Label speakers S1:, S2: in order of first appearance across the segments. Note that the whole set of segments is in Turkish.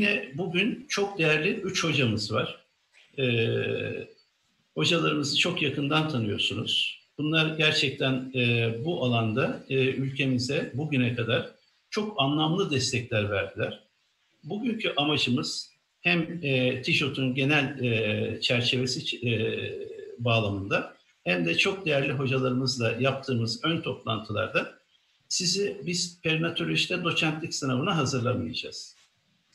S1: Yine bugün çok değerli üç hocamız var. Ee, hocalarımızı çok yakından tanıyorsunuz. Bunlar gerçekten e, bu alanda e, ülkemize bugüne kadar çok anlamlı destekler verdiler. Bugünkü amacımız hem e, TİŞOT'un genel e, çerçevesi e, bağlamında hem de çok değerli hocalarımızla yaptığımız ön toplantılarda sizi biz perinatolojide doçentlik sınavına hazırlamayacağız.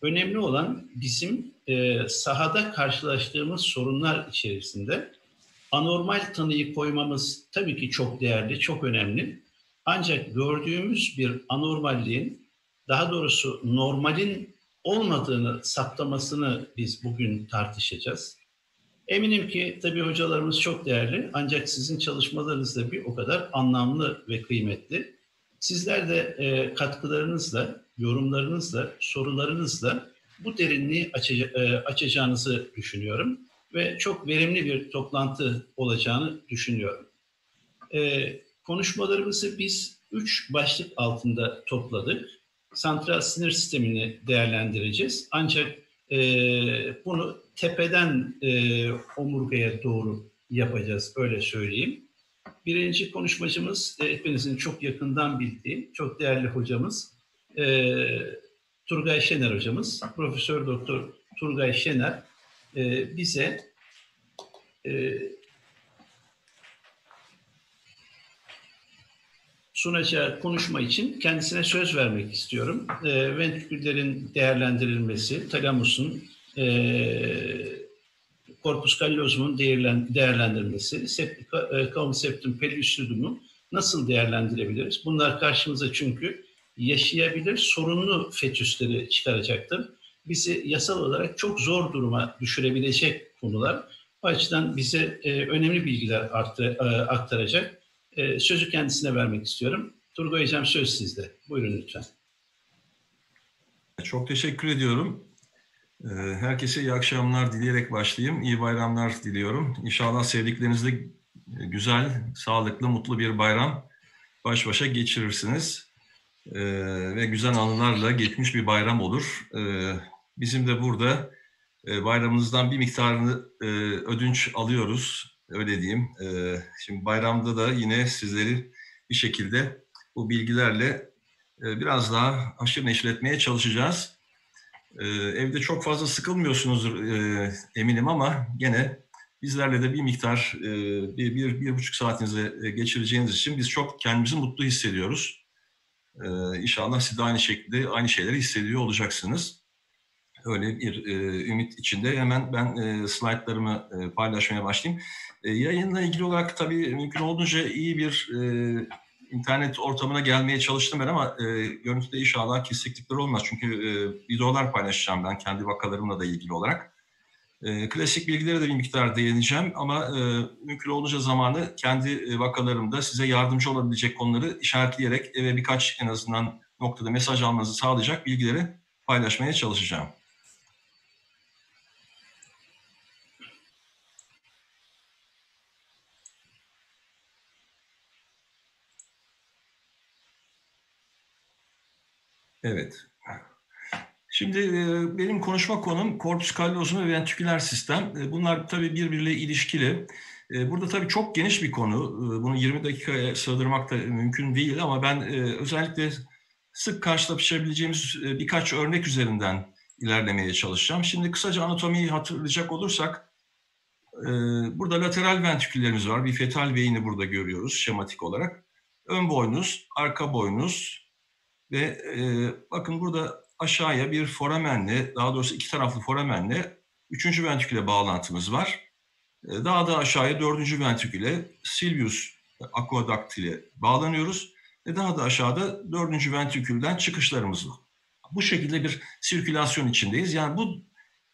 S1: Önemli olan bizim e, sahada karşılaştığımız sorunlar içerisinde anormal tanıyı koymamız tabii ki çok değerli, çok önemli. Ancak gördüğümüz bir anormalliğin, daha doğrusu normalin olmadığını saptamasını biz bugün tartışacağız. Eminim ki tabii hocalarımız çok değerli ancak sizin çalışmalarınız da bir o kadar anlamlı ve kıymetli. Sizler de e, katkılarınızla, yorumlarınızla, sorularınızla bu derinliği açaca- e, açacağınızı düşünüyorum ve çok verimli bir toplantı olacağını düşünüyorum. E, konuşmalarımızı biz üç başlık altında topladık. Santral sinir sistemini değerlendireceğiz. Ancak e, bunu tepeden e, omurgaya doğru yapacağız, öyle söyleyeyim. Birinci konuşmacımız e, hepinizin çok yakından bildiği, çok değerli hocamız e, Turgay Şener hocamız. Profesör Doktor Turgay Şener e, bize e, sunacağı konuşma için kendisine söz vermek istiyorum. E, ventriküllerin değerlendirilmesi, talamusun, e, corpus callosum'un değerlendirilmesi, caum septum pellucidum'u nasıl değerlendirebiliriz? Bunlar karşımıza çünkü yaşayabilir sorunlu fetüsleri çıkaracaktır. Bizi yasal olarak çok zor duruma düşürebilecek konular. Bu açıdan bize e, önemli bilgiler e, aktaracak. E, sözü kendisine vermek istiyorum. Turgay Hocam söz sizde. Buyurun lütfen.
S2: Çok teşekkür ediyorum. Herkese iyi akşamlar dileyerek başlayayım. İyi bayramlar diliyorum. İnşallah sevdiklerinizle güzel, sağlıklı, mutlu bir bayram baş başa geçirirsiniz. Ve güzel anılarla geçmiş bir bayram olur. Bizim de burada bayramınızdan bir miktarını ödünç alıyoruz. Öyle diyeyim. Şimdi bayramda da yine sizleri bir şekilde bu bilgilerle biraz daha aşırı neşir etmeye çalışacağız. Ee, evde çok fazla sıkılmıyorsunuzdur e, eminim ama gene bizlerle de bir miktar e, bir, bir, bir buçuk saatinizi e, geçireceğiniz için biz çok kendimizi mutlu hissediyoruz. E, inşallah siz de aynı şekilde aynı şeyleri hissediyor olacaksınız. Öyle bir e, ümit içinde hemen ben e, slaytlarımı e, paylaşmaya başlayayım. E, yayınla ilgili olarak tabii mümkün olduğunca iyi bir e, internet ortamına gelmeye çalıştım ben ama e, görüntüde inşallah kesiklikler olmaz. Çünkü e, videolar paylaşacağım ben kendi vakalarımla da ilgili olarak. E, klasik bilgilere de bir miktar değineceğim ama e, mümkün olunca zamanı kendi e, vakalarımda size yardımcı olabilecek konuları işaretleyerek ve birkaç en azından noktada mesaj almanızı sağlayacak bilgileri paylaşmaya çalışacağım. Evet. Şimdi e, benim konuşma konum korpus kallosum ve ventriküler sistem. E, bunlar tabii birbiriyle ilişkili. E, burada tabii çok geniş bir konu. Bunu 20 dakikaya sığdırmak da mümkün değil ama ben özellikle sık karşılaşabileceğimiz birkaç örnek üzerinden ilerlemeye çalışacağım. Şimdi kısaca anatomiyi hatırlayacak olursak burada lateral ventriküllerimiz var. Bir fetal beyni burada görüyoruz şematik olarak. Ön boynuz, arka boynuz, ve e, bakın burada aşağıya bir foramenle, daha doğrusu iki taraflı foramenle üçüncü ventriküle bağlantımız var. E, daha da aşağıya dördüncü ventriküle Silvius aqueductile bağlanıyoruz. Ve daha da aşağıda dördüncü ventrikülden çıkışlarımız var. Bu şekilde bir sirkülasyon içindeyiz. Yani bu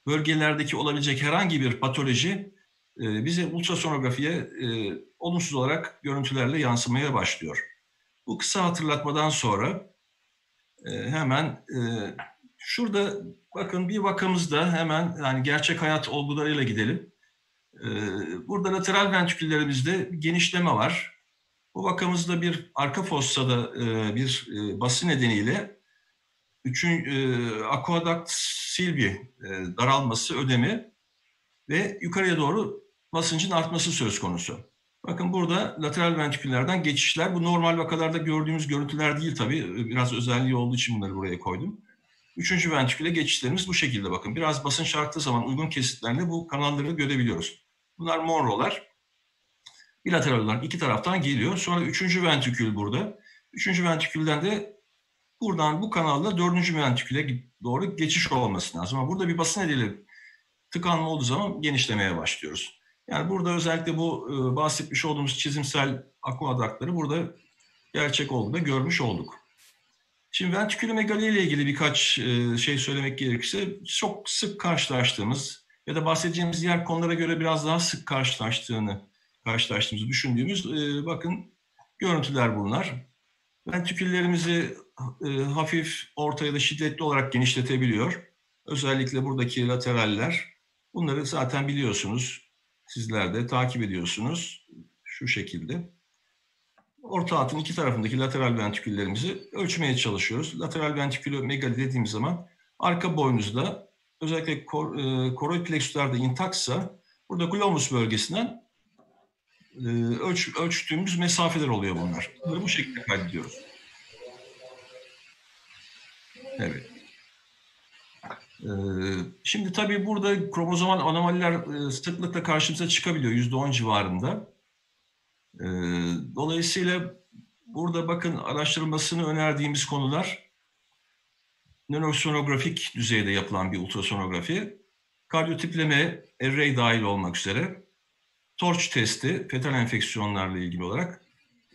S2: bölgelerdeki olabilecek herhangi bir patoloji e, bize ultrasonografiye e, olumsuz olarak görüntülerle yansımaya başlıyor. Bu kısa hatırlatmadan sonra hemen e, şurada bakın bir vakamızda hemen yani gerçek hayat olgularıyla gidelim. Ee, burada lateral ventriküllerimizde genişleme var. Bu vakamızda bir arka fossada e, bir e, bası nedeniyle üçün, aqueduct silvi e, daralması, ödemi ve yukarıya doğru basıncın artması söz konusu. Bakın burada lateral ventriküllerden geçişler. Bu normal vakalarda gördüğümüz görüntüler değil tabii. Biraz özelliği olduğu için bunları buraya koydum. Üçüncü ventriküle geçişlerimiz bu şekilde bakın. Biraz basınç arttığı zaman uygun kesitlerle bu kanalları görebiliyoruz. Bunlar Monroe'lar. Bilateral olarak iki taraftan geliyor. Sonra üçüncü ventrikül burada. Üçüncü ventrikülden de buradan bu kanalla dördüncü ventriküle doğru geçiş olması lazım. Ama burada bir basın nedeniyle tıkanma olduğu zaman genişlemeye başlıyoruz. Yani burada özellikle bu e, bahsetmiş olduğumuz çizimsel aquadakları burada gerçek olduğunu görmüş olduk. Şimdi ventrikülomegali ile ilgili birkaç e, şey söylemek gerekirse çok sık karşılaştığımız ya da bahsedeceğimiz diğer konulara göre biraz daha sık karşılaştığını karşılaştığımızı düşündüğümüz e, bakın görüntüler bunlar. Ventriküllerimizi e, hafif orta ya da şiddetli olarak genişletebiliyor. Özellikle buradaki lateraller. Bunları zaten biliyorsunuz. Sizler de takip ediyorsunuz. Şu şekilde. Orta hatın iki tarafındaki lateral ventriküllerimizi ölçmeye çalışıyoruz. Lateral ventrikülomegali dediğimiz zaman arka boynuzda özellikle kor, e, koroid plexuslarda intaksa burada glomus bölgesinden e, ölç, ölçtüğümüz mesafeler oluyor bunlar. Bunları bu şekilde kaydediyoruz. Evet. Ee, şimdi tabii burada kromozomal anomaliler e, sıklıkla karşımıza çıkabiliyor yüzde on civarında. Ee, dolayısıyla burada bakın araştırılmasını önerdiğimiz konular nörosonografik düzeyde yapılan bir ultrasonografi, kardiyotipleme, array dahil olmak üzere, torç testi, fetal enfeksiyonlarla ilgili olarak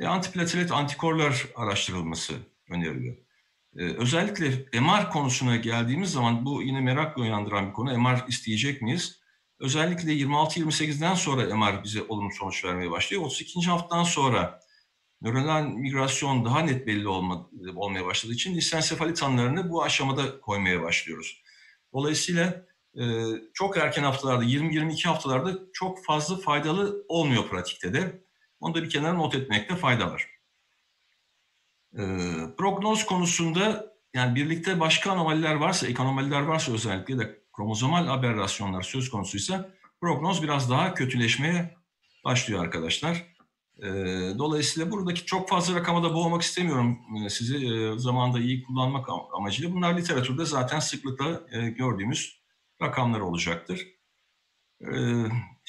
S2: ve antiplatelet antikorlar araştırılması öneriliyor. Ee, özellikle MR konusuna geldiğimiz zaman bu yine merak uyandıran bir konu. MR isteyecek miyiz? Özellikle 26-28'den sonra MR bize olumlu sonuç vermeye başlıyor. 32. haftadan sonra nöronal migrasyon daha net belli olma, olmaya başladığı için lisensefalit tanılarını bu aşamada koymaya başlıyoruz. Dolayısıyla e, çok erken haftalarda, 20-22 haftalarda çok fazla faydalı olmuyor pratikte de. Onu da bir kenara not etmekte fayda var. E, prognoz konusunda yani birlikte başka anomaliler varsa, ek anomaliler varsa özellikle de kromozomal aberrasyonlar söz konusuysa prognoz biraz daha kötüleşmeye başlıyor arkadaşlar. E, dolayısıyla buradaki çok fazla rakama da boğmak istemiyorum e, sizi e, zamanda iyi kullanmak amacıyla. Bunlar literatürde zaten sıklıkla e, gördüğümüz rakamlar olacaktır.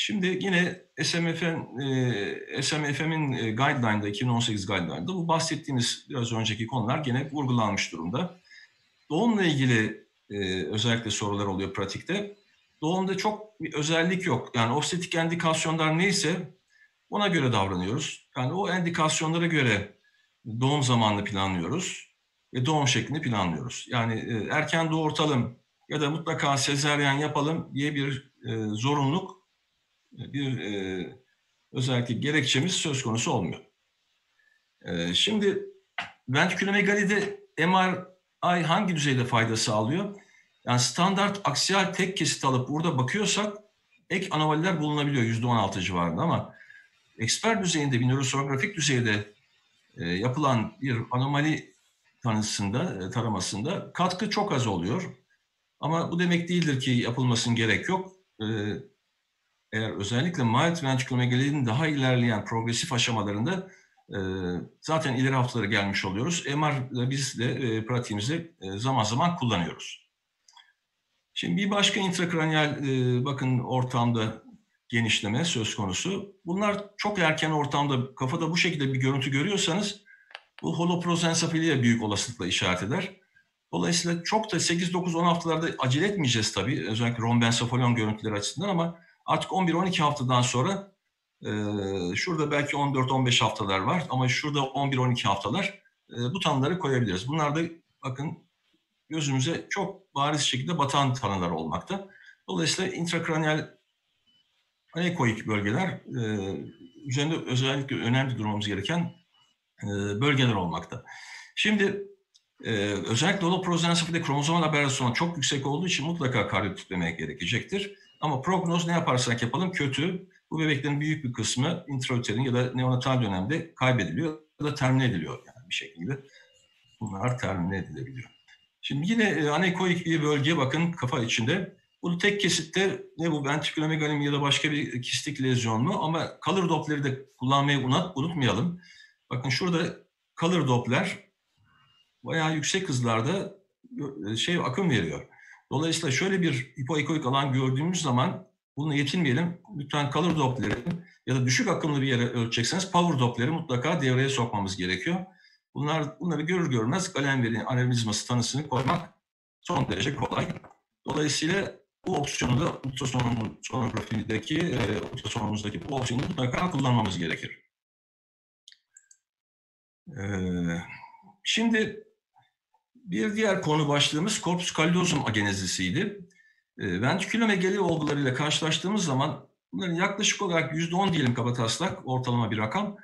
S2: Şimdi yine SMF'in e, SMFM'in e, guideline'da 2018 guideline'da bu bahsettiğimiz biraz önceki konular gene vurgulanmış durumda. Doğumla ilgili e, özellikle sorular oluyor pratikte. Doğumda çok bir özellik yok. Yani obstetrik endikasyonlar neyse ona göre davranıyoruz. Yani o endikasyonlara göre doğum zamanını planlıyoruz ve doğum şeklini planlıyoruz. Yani e, erken doğurtalım ya da mutlaka sezeryen yapalım diye bir e, zorunluluk, bir e, özellikle gerekçemiz söz konusu olmuyor. E, şimdi ventrikülomegalide MRI hangi düzeyde fayda sağlıyor? Yani standart aksiyal tek kesit alıp burada bakıyorsak ek anomaliler bulunabiliyor yüzde 16 civarında ama eksper düzeyinde bir nörosonografik düzeyde e, yapılan bir anomali tanısında, e, taramasında katkı çok az oluyor. Ama bu demek değildir ki yapılmasın gerek yok. E, eğer özellikle mild ventrikülomegalinin daha ilerleyen progresif aşamalarında e, zaten ileri haftalara gelmiş oluyoruz. MR biz de e, pratiğimizde e, zaman zaman kullanıyoruz. Şimdi bir başka intrakraniyal e, bakın ortamda genişleme söz konusu. Bunlar çok erken ortamda kafada bu şekilde bir görüntü görüyorsanız bu holoprozensafiliye büyük olasılıkla işaret eder. Dolayısıyla çok da 8-9-10 haftalarda acele etmeyeceğiz tabii. Özellikle rombensefalon görüntüleri açısından ama artık 11-12 haftadan sonra e, şurada belki 14-15 haftalar var ama şurada 11-12 haftalar e, bu tanıları koyabiliriz. Bunlar da bakın gözümüze çok bariz şekilde batan tanılar olmakta. Dolayısıyla intrakraniyal anekoik bölgeler e, üzerinde özellikle önemli durmamız gereken e, bölgeler olmakta. Şimdi e, özellikle holoprozensifide kromozomal aberrasyonu çok yüksek olduğu için mutlaka kardiyo tüplemek gerekecektir. Ama prognoz ne yaparsak yapalım kötü. Bu bebeklerin büyük bir kısmı intrauterin ya da neonatal dönemde kaybediliyor ya da termine ediliyor yani bir şekilde. Bunlar termine edilebiliyor. Şimdi yine e, anekoik bir bölge bakın kafa içinde. Bu tek kesitte ne bu ventrikülomegalim ya da başka bir kistik lezyon mu? Ama color Doppler'i de kullanmayı unut, unutmayalım. Bakın şurada color Doppler bayağı yüksek hızlarda e, şey akım veriyor. Dolayısıyla şöyle bir hipoekoik alan gördüğümüz zaman bunu yetinmeyelim. Lütfen color Doppler'i ya da düşük akımlı bir yere ölçecekseniz power Doppler'i mutlaka devreye sokmamız gerekiyor. Bunlar bunları görür görmez Galenberg'in anevrizması tanısını koymak son derece kolay. Dolayısıyla bu opsiyonu da ultrasonografideki, e, ultrasonumuzdaki bu opsiyonu mutlaka kullanmamız gerekir. E, şimdi bir diğer konu başlığımız corpus callosum agenezisiydi. E, ventrikülomegali olgularıyla karşılaştığımız zaman bunların yaklaşık olarak %10 diyelim kabataslak ortalama bir rakam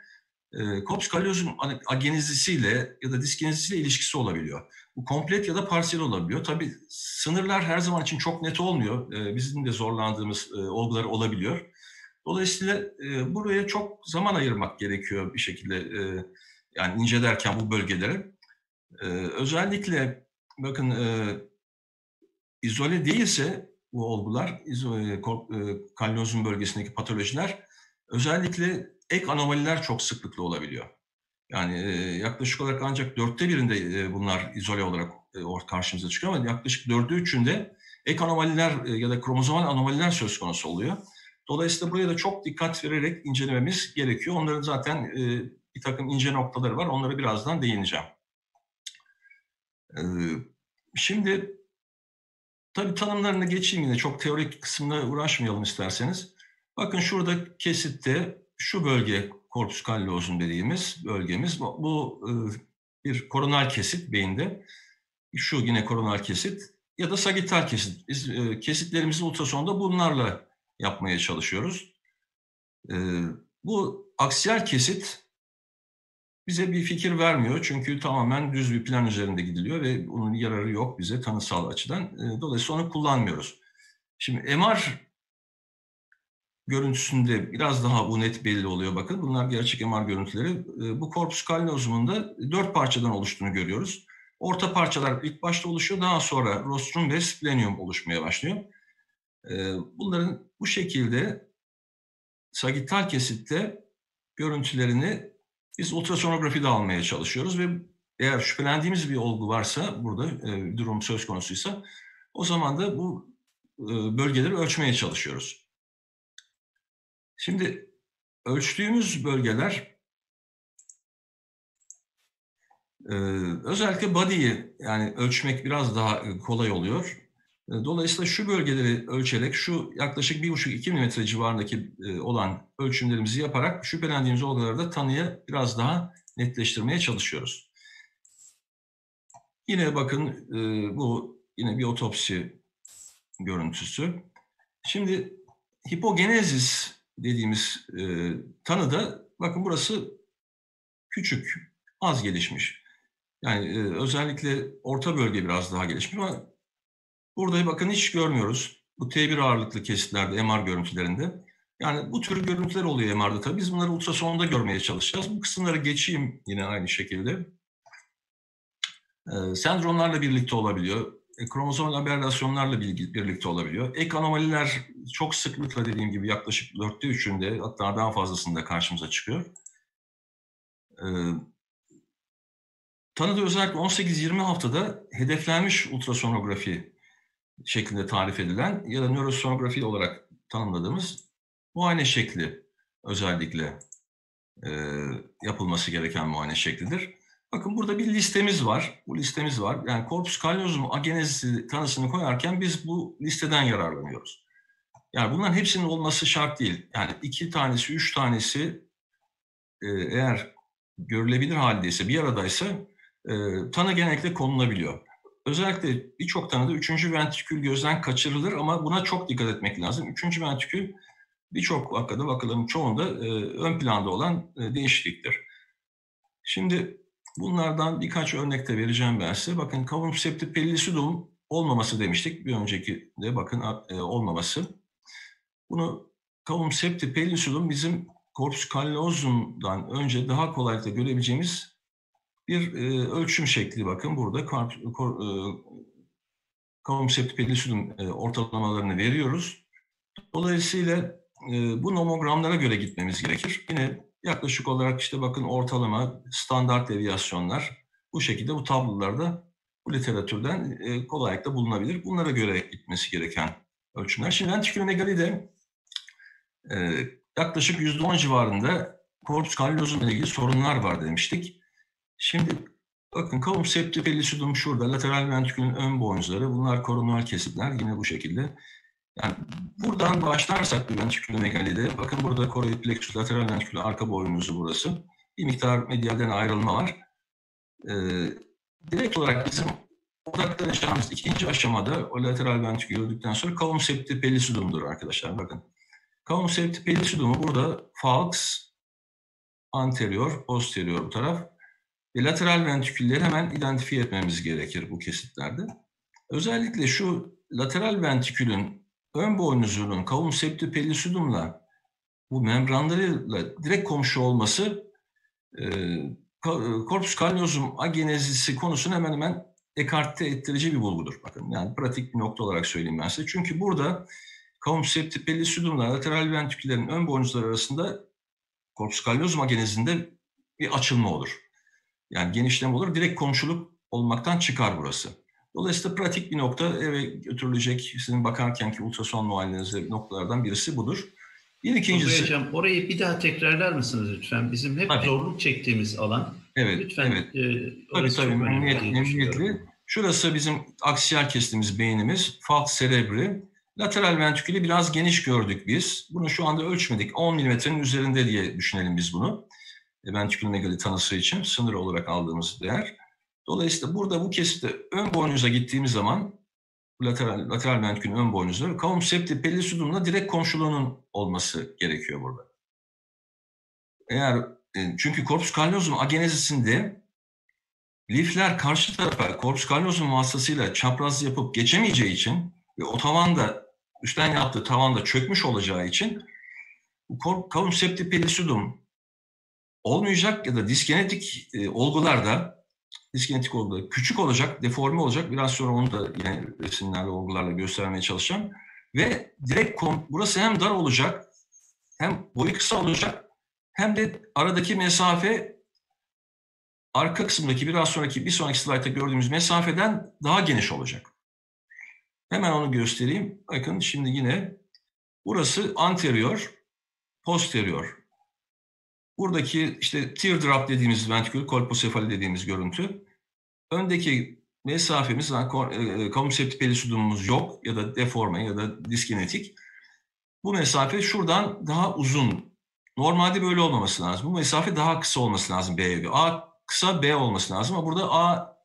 S2: e, Corpus callosum agenezisiyle ya da disgenezisiyle ilişkisi olabiliyor. Bu komplet ya da parsiyel olabiliyor. Tabii sınırlar her zaman için çok net olmuyor. E, bizim de zorlandığımız e, olgular olabiliyor. Dolayısıyla e, buraya çok zaman ayırmak gerekiyor bir şekilde e, yani incelerken bu bölgelere. E, özellikle bakın e, izole değilse bu olgular, izole, e, kallozum bölgesindeki patolojiler özellikle ek anomaliler çok sıklıkla olabiliyor. Yani e, yaklaşık olarak ancak dörtte birinde e, bunlar izole olarak e, karşımıza çıkıyor ama yaklaşık dördü üçünde ek anomaliler e, ya da kromozomal anomaliler söz konusu oluyor. Dolayısıyla buraya da çok dikkat vererek incelememiz gerekiyor. Onların zaten e, bir takım ince noktaları var. Onlara birazdan değineceğim. E, şimdi tabii tanımlarını geçeyim yine. Çok teorik kısmına uğraşmayalım isterseniz. Bakın şurada kesitte şu bölge korpus callosum dediğimiz bölgemiz. Bu, bu e, bir koronal kesit beyinde. Şu yine koronal kesit ya da sagital kesit. Biz e, kesitlerimizi ultrasonda bunlarla yapmaya çalışıyoruz. E, bu aksiyel kesit bize bir fikir vermiyor. Çünkü tamamen düz bir plan üzerinde gidiliyor ve bunun yararı yok bize tanısal açıdan. E, dolayısıyla onu kullanmıyoruz. Şimdi MR görüntüsünde biraz daha bu net belli oluyor bakın. Bunlar gerçek MR görüntüleri. Ee, bu korpus callosum'un da dört parçadan oluştuğunu görüyoruz. Orta parçalar ilk başta oluşuyor. Daha sonra rostrum ve splenium oluşmaya başlıyor. Ee, bunların bu şekilde sagittal kesitte görüntülerini biz ultrasonografide almaya çalışıyoruz ve eğer şüphelendiğimiz bir olgu varsa burada e, durum söz konusuysa o zaman da bu e, bölgeleri ölçmeye çalışıyoruz. Şimdi ölçtüğümüz bölgeler e, özellikle body'yi yani ölçmek biraz daha kolay oluyor. E, dolayısıyla şu bölgeleri ölçerek şu yaklaşık 1,5-2 mm civarındaki e, olan ölçümlerimizi yaparak şüphelendiğimiz olguları da tanıya biraz daha netleştirmeye çalışıyoruz. Yine bakın bu yine bir otopsi görüntüsü. Şimdi hipogenezis dediğimiz e, tanıda bakın burası küçük, az gelişmiş. Yani e, özellikle orta bölge biraz daha gelişmiş ama burada bakın hiç görmüyoruz. Bu T1 ağırlıklı kesitlerde, MR görüntülerinde. Yani bu tür görüntüler oluyor MR'da tabii. Biz bunları ultrasonda görmeye çalışacağız. Bu kısımları geçeyim yine aynı şekilde. E, sendromlarla birlikte olabiliyor e, kromozomal aberrasyonlarla birlikte olabiliyor. Ek anomaliler çok sıklıkla dediğim gibi yaklaşık dörtte üçünde hatta daha fazlasında karşımıza çıkıyor. Ee, tanıda özellikle 18-20 haftada hedeflenmiş ultrasonografi şeklinde tarif edilen ya da nörosonografi olarak tanımladığımız muayene şekli özellikle e, yapılması gereken muayene şeklidir. Bakın burada bir listemiz var. Bu listemiz var. Yani corpus callosum agenezisi tanısını koyarken biz bu listeden yararlanıyoruz. Yani bunların hepsinin olması şart değil. Yani iki tanesi, üç tanesi e, eğer görülebilir haldeyse, bir aradaysa e, tanı genellikle konulabiliyor. Özellikle birçok tanıda üçüncü ventrikül gözden kaçırılır ama buna çok dikkat etmek lazım. Üçüncü ventrikül birçok vakada, vakaların çoğunda e, ön planda olan e, değişikliktir. Şimdi Bunlardan birkaç örnek de vereceğim ben size. Bakın kavun septi pellicidum olmaması demiştik. Bir önceki de bakın e, olmaması. Bunu kavun septi pellicidum bizim corpus callosum'dan önce daha kolaylıkla görebileceğimiz bir e, ölçüm şekli bakın burada kavum septipellisudum e, ortalamalarını veriyoruz. Dolayısıyla e, bu nomogramlara göre gitmemiz gerekir. Yine yaklaşık olarak işte bakın ortalama standart deviyasyonlar bu şekilde bu tablolarda bu literatürden e, kolaylıkla bulunabilir. Bunlara göre gitmesi gereken ölçümler. Şimdi ventrikülomegalide e, yaklaşık %10 civarında korpus kallozumla ilgili sorunlar var demiştik. Şimdi bakın kavum septipellisudum şurada, lateral ventrikülün ön boynuzları, bunlar koronal kesitler yine bu şekilde. Yani buradan başlarsak bir ventrikülomegalide, bakın burada koroid plexus, lateral ventrikül arka boynuzu burası. Bir miktar medyalden ayrılma var. Ee, direkt olarak bizim odaklanacağımız ikinci aşamada o lateral ventrikül gördükten sonra kavum septipellisudumdur arkadaşlar bakın. Kavum septipellisudumu burada falx anterior, posterior bu taraf ve lateral ventrikülleri hemen identifiye etmemiz gerekir bu kesitlerde. Özellikle şu lateral ventrikülün ön boynuzunun kavum septipellisudumla bu membranlarıyla direkt komşu olması e, korpus kallozum agenezisi konusunu hemen hemen ekarte ettirici bir bulgudur. Bakın yani pratik bir nokta olarak söyleyeyim ben size. Çünkü burada kavum septipellisudumla lateral ventriküllerin ön boynuzları arasında korpus kallozum agenezinde bir açılma olur. Yani genişleme olur. Direkt komşuluk olmaktan çıkar burası. Dolayısıyla pratik bir nokta eve götürülecek sizin bakarkenki ultrason muayenelerinize noktalardan birisi budur.
S1: Bir ikincisi... Hocam orayı bir daha tekrarlar mısınız lütfen? Bizim hep tabii. zorluk çektiğimiz alan.
S2: Evet, lütfen. Evet. E, tabii tabii, memnuniyetli. Şurası bizim aksiyel kestiğimiz beynimiz, falx cerebri. Lateral ventrikülü biraz geniş gördük biz. Bunu şu anda ölçmedik. 10 milimetrenin üzerinde diye düşünelim biz bunu. E, ventrikül megali tanısı için sınır olarak aldığımız değer. Dolayısıyla burada bu kesitte ön boynuza gittiğimiz zaman lateral, lateral ventrikülün ön boynuzu kavum septi pellisudumla direkt komşuluğunun olması gerekiyor burada. Eğer e, çünkü korpus callosum agenezisinde lifler karşı tarafa korpus callosum vasıtasıyla çapraz yapıp geçemeyeceği için ve o tavanda üstten yaptığı tavanda çökmüş olacağı için kavum septi pellisudum olmayacak ya da disgenetik e, olgularda disgenetik olgular küçük olacak, deforme olacak. Biraz sonra onu da yine resimlerle, olgularla göstermeye çalışacağım. Ve direkt burası hem dar olacak, hem boyu kısa olacak, hem de aradaki mesafe arka kısımdaki biraz sonraki bir sonraki slaytta gördüğümüz mesafeden daha geniş olacak. Hemen onu göstereyim. Bakın şimdi yine burası anterior, posterior. Buradaki işte teardrop dediğimiz ventrikül, kolposefali dediğimiz görüntü. Öndeki mesafemiz, yani kamu septipelisudumumuz yok ya da deforme ya da diskinetik. Bu mesafe şuradan daha uzun. Normalde böyle olmaması lazım. Bu mesafe daha kısa olması lazım B'ye göre. A kısa B olması lazım ama burada A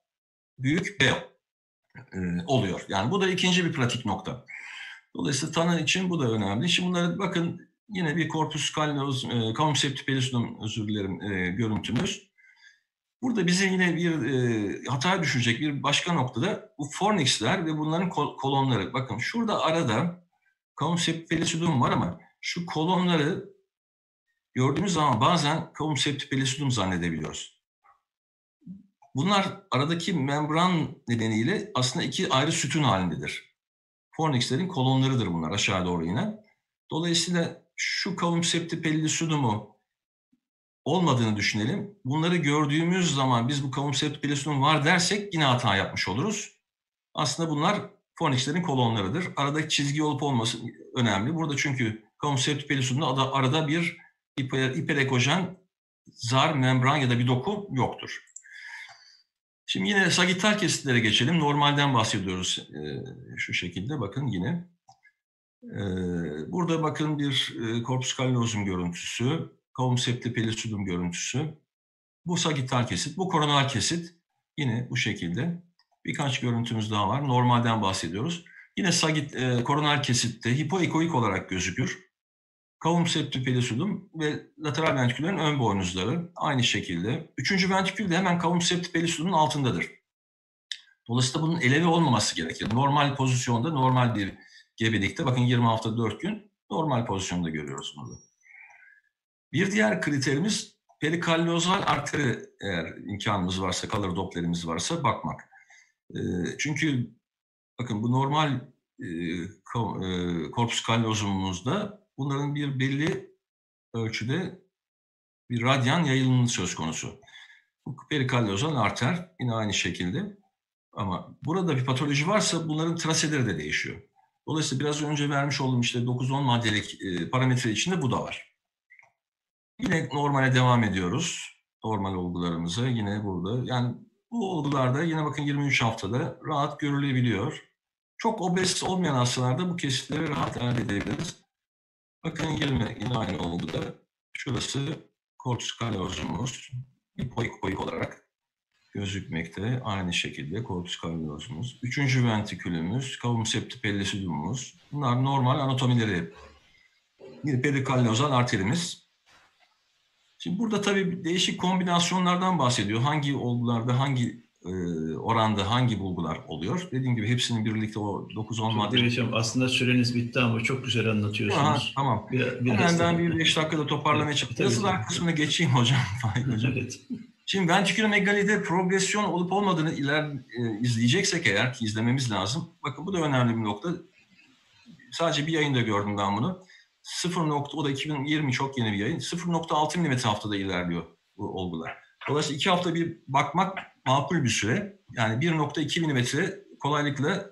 S2: büyük B e, oluyor. Yani bu da ikinci bir pratik nokta. Dolayısıyla tanı için bu da önemli. Şimdi bunları bakın yine bir corpus callosum, e, caum septipellisum özür dilerim e, görüntümüz. Burada bize yine bir e, hata düşecek bir başka noktada bu fornixler ve bunların kol, kolonları. Bakın şurada arada caum septipellisum var ama şu kolonları gördüğümüz zaman bazen caum septipellisum zannedebiliyoruz. Bunlar aradaki membran nedeniyle aslında iki ayrı sütun halindedir. Fornixlerin kolonlarıdır bunlar aşağı doğru inen. Dolayısıyla şu kavum septipellisudumu olmadığını düşünelim. Bunları gördüğümüz zaman biz bu kavum septipellisudum var dersek yine hata yapmış oluruz. Aslında bunlar fornixlerin kolonlarıdır. Arada çizgi olup olması önemli. Burada çünkü kavum septipellisudumda arada bir hiperekojen zar, membran ya da bir doku yoktur. Şimdi yine sagital kesitlere geçelim. Normalden bahsediyoruz şu şekilde. Bakın yine. Ee, burada bakın bir e, corpus callosum görüntüsü, kavum septi pellisudum görüntüsü. Bu sagital kesit, bu koronal kesit. Yine bu şekilde. Birkaç görüntümüz daha var. Normalden bahsediyoruz. Yine sagit, e, koronal kesitte hipoekoik olarak gözükür. Kavum septi pellisudum ve lateral ventriküllerin ön boynuzları aynı şekilde. Üçüncü ventrikül de hemen kavum septi pellisudumun altındadır. Dolayısıyla bunun eleve olmaması gerekir. Normal pozisyonda, normal bir gebelikte bakın 20 hafta 4 gün normal pozisyonda görüyoruz bunu. Bir diğer kriterimiz perikallozal arteri eğer imkanımız varsa, kalır doplerimiz varsa bakmak. E, çünkü bakın bu normal e, e, korpus kallozumumuzda bunların bir belli ölçüde bir radyan yayılımı söz konusu. Bu perikallozal arter yine aynı şekilde. Ama burada bir patoloji varsa bunların traseleri de değişiyor. Dolayısıyla biraz önce vermiş olduğum işte 9-10 maddelik e, parametre içinde bu da var. Yine normale devam ediyoruz. Normal olgularımıza yine burada. Yani bu olgularda yine bakın 23 haftada rahat görülebiliyor. Çok obez olmayan hastalarda bu kesitleri rahat elde edebiliriz. Bakın 20 yine aynı olguda. Şurası korpus kallozumuz. Hipoikoik olarak gözükmekte. Aynı şekilde korpus kallozumuz. Üçüncü ventrikülümüz, kavum septipellisidumumuz. Bunlar normal anatomileri. Bir perikallozal arterimiz. Şimdi burada tabii değişik kombinasyonlardan bahsediyor. Hangi olgularda, hangi e, oranda hangi bulgular oluyor? Dediğim gibi hepsinin birlikte o 9-10 madde.
S1: Hocam aslında süreniz bitti ama çok güzel anlatıyorsunuz.
S2: Aha, tamam. Bir, bir Hemen ben bir 5 dakikada toparlamaya çalışayım. Yazılar kısmına geçeyim hocam. hocam. evet. Şimdi ventrikülomegalide progresyon olup olmadığını iler e, izleyeceksek eğer ki izlememiz lazım. Bakın bu da önemli bir nokta. Sadece bir yayında gördüm ben bunu. 0. o da 2020 çok yeni bir yayın. 0.6 mm haftada ilerliyor bu olgular. Dolayısıyla iki hafta bir bakmak makul bir süre. Yani 1.2 milimetre kolaylıkla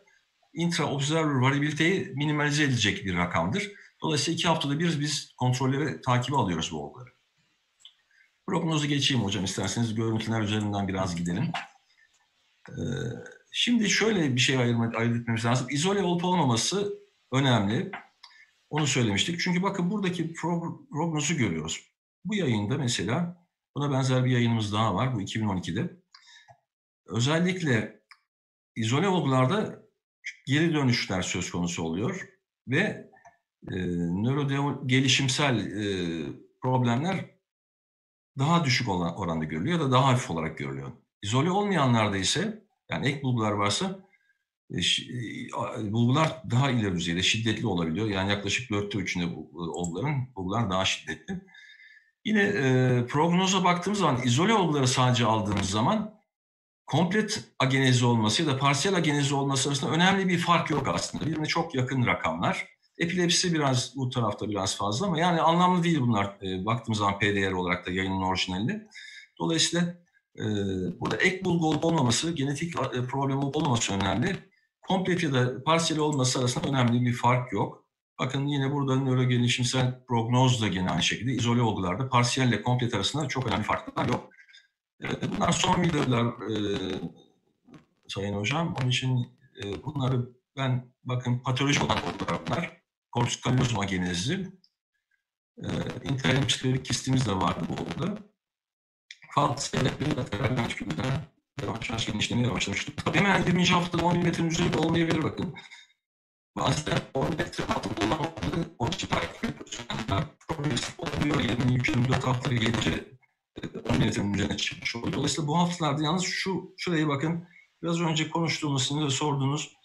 S2: intra-observer variabiliteyi minimalize edecek bir rakamdır. Dolayısıyla iki haftada bir biz kontrolleri takibi alıyoruz bu olguları. Prognozu geçeyim hocam isterseniz görüntüler üzerinden biraz gidelim. Ee, şimdi şöyle bir şey ayırmak, ayırt etmemiz lazım. İzole olup olmaması önemli. Onu söylemiştik. Çünkü bakın buradaki prognozu görüyoruz. Bu yayında mesela buna benzer bir yayınımız daha var. Bu 2012'de. Özellikle izole olgularda geri dönüşler söz konusu oluyor ve e, nöro gelişimsel e, problemler daha düşük olan oranda görülüyor ya da daha hafif olarak görülüyor. İzole olmayanlarda ise yani ek bulgular varsa e, e bulgular daha ileri düzeyde şiddetli olabiliyor. Yani yaklaşık dörtte üçünde olguların bulgular daha şiddetli. Yine e, prognoza baktığımız zaman izole olguları sadece aldığımız zaman komplet agenezi olması ya da parsiyel agenezi olması arasında önemli bir fark yok aslında. Birbirine çok yakın rakamlar. Epilepsi biraz bu tarafta biraz fazla ama yani anlamlı değil bunlar e, baktığımız zaman PDR olarak da yayının orijinalinde. Dolayısıyla e, burada ek bulgu olup olmaması, genetik e, problem olup olmaması önemli. Komplet ya da parsiyel olması arasında önemli bir fark yok. Bakın yine burada nöro gelişimsel prognoz da gene aynı şekilde izole olgularda parsiyelle komplet arasında çok önemli farklar yok. Bunlar son bildirler e, Sayın Hocam. Onun için e, bunları ben bakın patolojik olan fotoğraflar, korpus kallozum agenezi, e, interlim psikolojik kistimiz de vardı bu oldu. Falt sebepleri lateral ventrikülde yavaş yavaş genişlemeye başlamıştı. Tabii hemen 20. haftada 10 metrin üzerinde olmayabilir bakın. Bazen 10 metre altında olan noktada 12 parça progresif oluyor. 23-24 haftaya gelince milletin üzerine çıkmış oluyor. Dolayısıyla bu haftalarda yalnız şu şuraya bakın. Biraz önce konuştuğumuz, sizin de sorduğunuz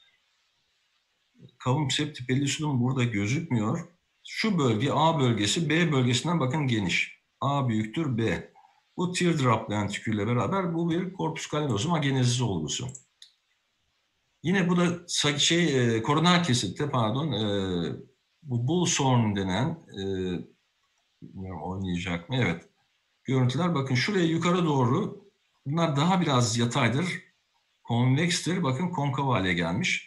S2: kavum septipellisudum burada gözükmüyor. Şu bölge A bölgesi B bölgesinden bakın geniş. A büyüktür B. Bu teardrop lentikülle beraber bu bir korpus callosum agenezisi olgusu. Yine bu da şey e, koronar kesitte pardon e, bu bullshorn denen e, oynayacak mı? Evet görüntüler. Bakın şuraya yukarı doğru bunlar daha biraz yataydır. Konvekstir. Bakın konkav hale gelmiş.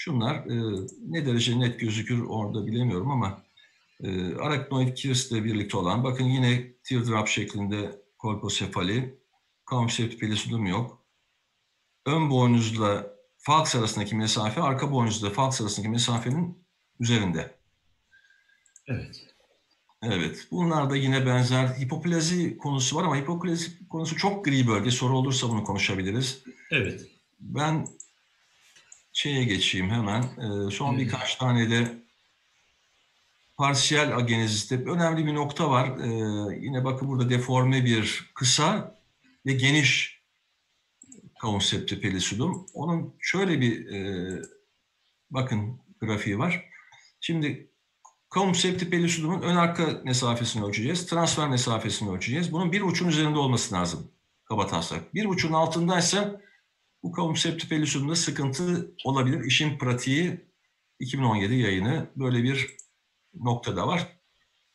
S2: Şunlar e, ne derece net gözükür orada bilemiyorum ama e, araknoid kirs ile birlikte olan bakın yine teardrop şeklinde kolposefali, kamsepti pelisudum yok. Ön boynuzla falks arasındaki mesafe, arka boynuzla falks arasındaki mesafenin üzerinde.
S1: Evet.
S2: Evet, bunlar da yine benzer hipoplazi konusu var ama hipoplazi konusu çok gri bölge. Soru olursa bunu konuşabiliriz.
S1: Evet.
S2: Ben şeye geçeyim hemen. Ee, son birkaç tane de parsiyel ageneziste önemli bir nokta var. Ee, yine bakın burada deforme bir kısa ve geniş konsepti pelisudum. Onun şöyle bir e, bakın grafiği var. Şimdi Kaum septipellucidum'un ön arka mesafesini ölçeceğiz. Transfer mesafesini ölçeceğiz. Bunun bir uçun üzerinde olması lazım kaba taslak. Bir uçun altındaysa bu kaum septipellucidum'da sıkıntı olabilir. İşin pratiği 2017 yayını böyle bir noktada var.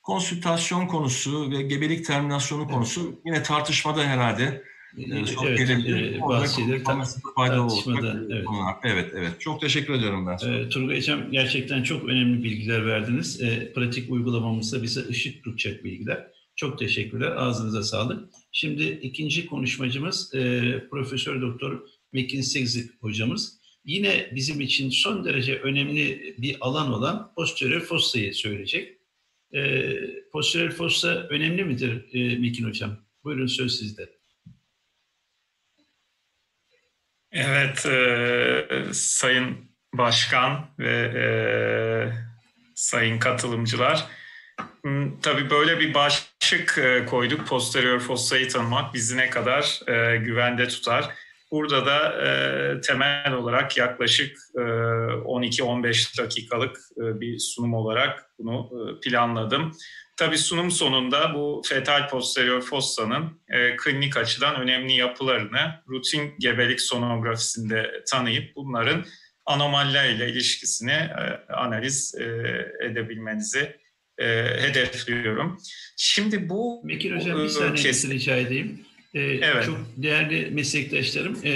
S2: Konsültasyon konusu ve gebelik terminasyonu konusu yine tartışmada herhalde.
S1: Evet, evet e, bahsedilir.
S2: Tartışmada, evet. evet, evet. Çok teşekkür ediyorum ben.
S1: E, Turgay Hocam gerçekten çok önemli bilgiler verdiniz. E, pratik uygulamamızda bize ışık tutacak bilgiler. Çok teşekkürler. Ağzınıza sağlık. Şimdi ikinci konuşmacımız e, Profesör Doktor Mekin Segzik hocamız. Yine bizim için son derece önemli bir alan olan posterior fossa'yı söyleyecek. E, posterior fossa önemli midir e, Mekin hocam? Buyurun söz sizde.
S3: Evet, e, Sayın Başkan ve e, Sayın katılımcılar. Hmm, tabii böyle bir başlık e, koyduk. Posterior fossa'yı tanımak bizi ne kadar e, güvende tutar. Burada da e, temel olarak yaklaşık e, 12-15 dakikalık e, bir sunum olarak bunu e, planladım. Tabii sunum sonunda bu fetal posterior fossa'nın e, klinik açıdan önemli yapılarını rutin gebelik sonografisinde tanıyıp bunların anomalilerle ilişkisini e, analiz e, edebilmenizi e, hedefliyorum. Şimdi bu...
S1: Mekir Hocam bir saniye kes... rica edeyim. Ee, evet. Çok değerli meslektaşlarım e,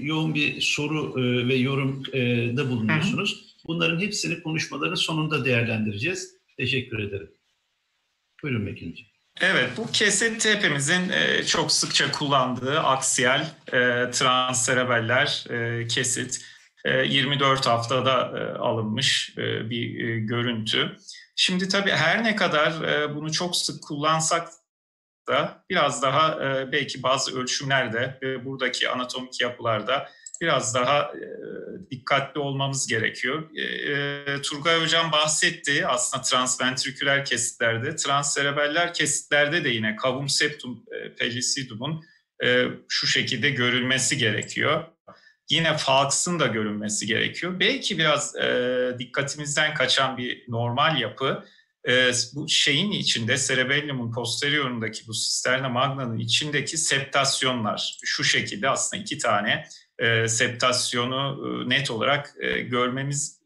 S1: yoğun bir soru e, ve yorumda e, bulunuyorsunuz. Bunların hepsini konuşmaların sonunda değerlendireceğiz. Teşekkür ederim. Buyurun Hocam.
S3: Evet, bu kesit hepimizin e, çok sıkça kullandığı aksiyel e, transserebeller e, kesit. E, 24 haftada e, alınmış e, bir e, görüntü. Şimdi tabii her ne kadar e, bunu çok sık kullansak da biraz daha e, belki bazı ölçümlerde ve buradaki anatomik yapılarda biraz daha e, dikkatli olmamız gerekiyor. Turgay Hocam bahsetti aslında transventriküler kesitlerde, transserebeller kesitlerde de yine kavum septum pellucidum'un şu şekilde görülmesi gerekiyor yine Falks'ın da görünmesi gerekiyor. Belki biraz e, dikkatimizden kaçan bir normal yapı e, bu şeyin içinde cerebellum'un posteriorundaki bu cisterna magna'nın içindeki septasyonlar. Şu şekilde aslında iki tane e, septasyonu e, net olarak e, görmemiz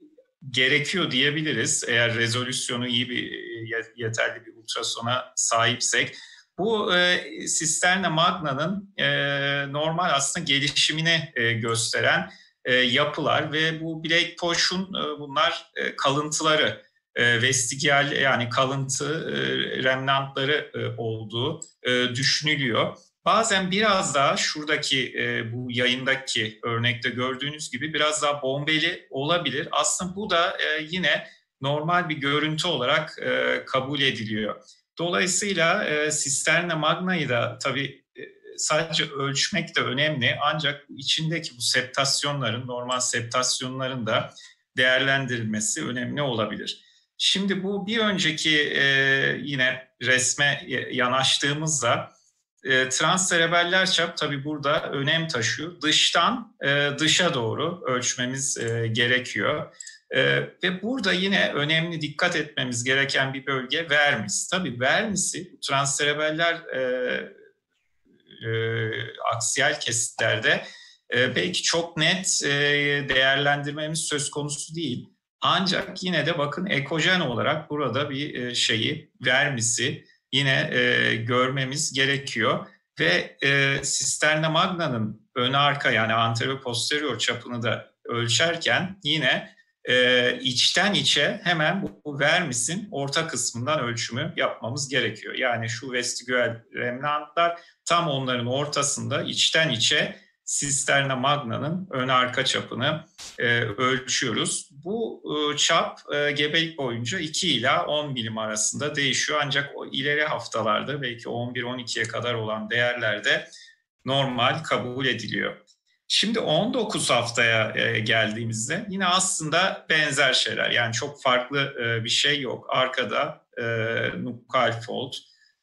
S3: gerekiyor diyebiliriz. Eğer rezolüsyonu iyi bir yeterli bir ultrasona sahipsek. Bu e, Cisterna Magna'nın e, normal aslında gelişimini e, gösteren e, yapılar ve bu Blake Posh'un e, bunlar e, kalıntıları, e, vestigial yani kalıntı e, remnantları e, olduğu düşünülüyor. Bazen biraz daha şuradaki bu yayındaki örnekte gördüğünüz gibi biraz daha bombeli olabilir. Aslında bu da yine normal bir görüntü olarak kabul ediliyor. Dolayısıyla e, Magna'yı da tabii sadece ölçmek de önemli ancak içindeki bu septasyonların, normal septasyonların da değerlendirilmesi önemli olabilir. Şimdi bu bir önceki e, yine resme yanaştığımızda e, transserebeller çap tabii burada önem taşıyor. Dıştan e, dışa doğru ölçmemiz e, gerekiyor. E, ve burada yine önemli dikkat etmemiz gereken bir bölge vermis. Tabii vermisi transserebeller e, e, aksiyel kesitlerde e, belki çok net e, değerlendirmemiz söz konusu değil. Ancak yine de bakın ekojen olarak burada bir e, şeyi vermisi yine e, görmemiz gerekiyor. Ve e, sisterna magna'nın ön arka yani anterior posterior çapını da ölçerken yine e, içten içe hemen bu, bu vermisin orta kısmından ölçümü yapmamız gerekiyor. Yani şu vestibüel remnantlar tam onların ortasında içten içe sisterna magna'nın ön arka çapını e, ölçüyoruz. Bu e, çap e, gebelik boyunca 2 ila 10 milim arasında değişiyor ancak o ileri haftalarda belki 11-12'ye kadar olan değerlerde normal kabul ediliyor. Şimdi 19 haftaya e, geldiğimizde yine aslında benzer şeyler. Yani çok farklı bir şey yok. Arkada nukal fold,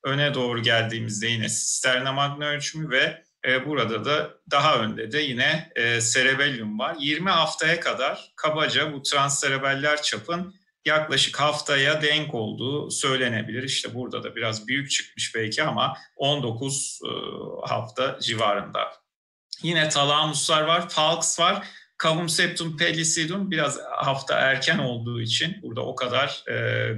S3: öne doğru geldiğimizde yine sisterna magna ölçümü ve burada da daha önde de yine e, cerebellum var. 20 haftaya kadar kabaca bu transserebeller çapın yaklaşık haftaya denk olduğu söylenebilir. İşte burada da biraz büyük çıkmış belki ama 19 e, hafta civarında. Yine talamuslar var, falx var. Cavum septum pellicidum biraz hafta erken olduğu için burada o kadar e,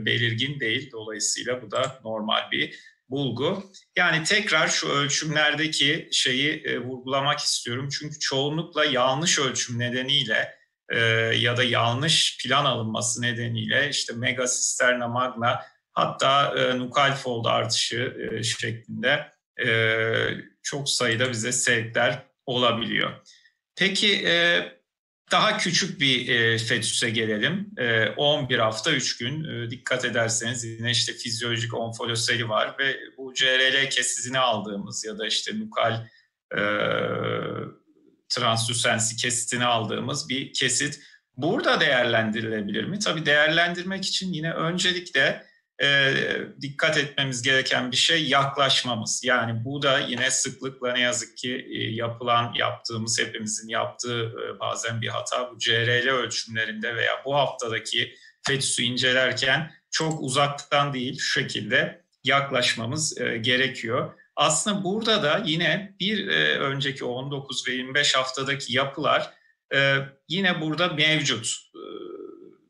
S3: belirgin değil. Dolayısıyla bu da normal bir bulgu. Yani tekrar şu ölçümlerdeki şeyi e, vurgulamak istiyorum. Çünkü çoğunlukla yanlış ölçüm nedeniyle e, ya da yanlış plan alınması nedeniyle işte mega sisterna magna hatta e, nukal fold artışı e, şeklinde e, çok sayıda bize sevkler olabiliyor. Peki e, daha küçük bir e, fetüse gelelim. E, 11 hafta 3 gün e, dikkat ederseniz yine işte fizyolojik onfoloseli var ve bu CRL kesizini aldığımız ya da işte nukal e, translüsensi kesitini aldığımız bir kesit. Burada değerlendirilebilir mi? Tabii değerlendirmek için yine öncelikle e, dikkat etmemiz gereken bir şey yaklaşmamız. Yani bu da yine sıklıkla ne yazık ki e, yapılan, yaptığımız, hepimizin yaptığı e, bazen bir hata. Bu CRL ölçümlerinde veya bu haftadaki fetüsü incelerken çok uzaktan değil şu şekilde yaklaşmamız e, gerekiyor. Aslında burada da yine bir e, önceki 19 ve 25 haftadaki yapılar e, yine burada mevcut. E,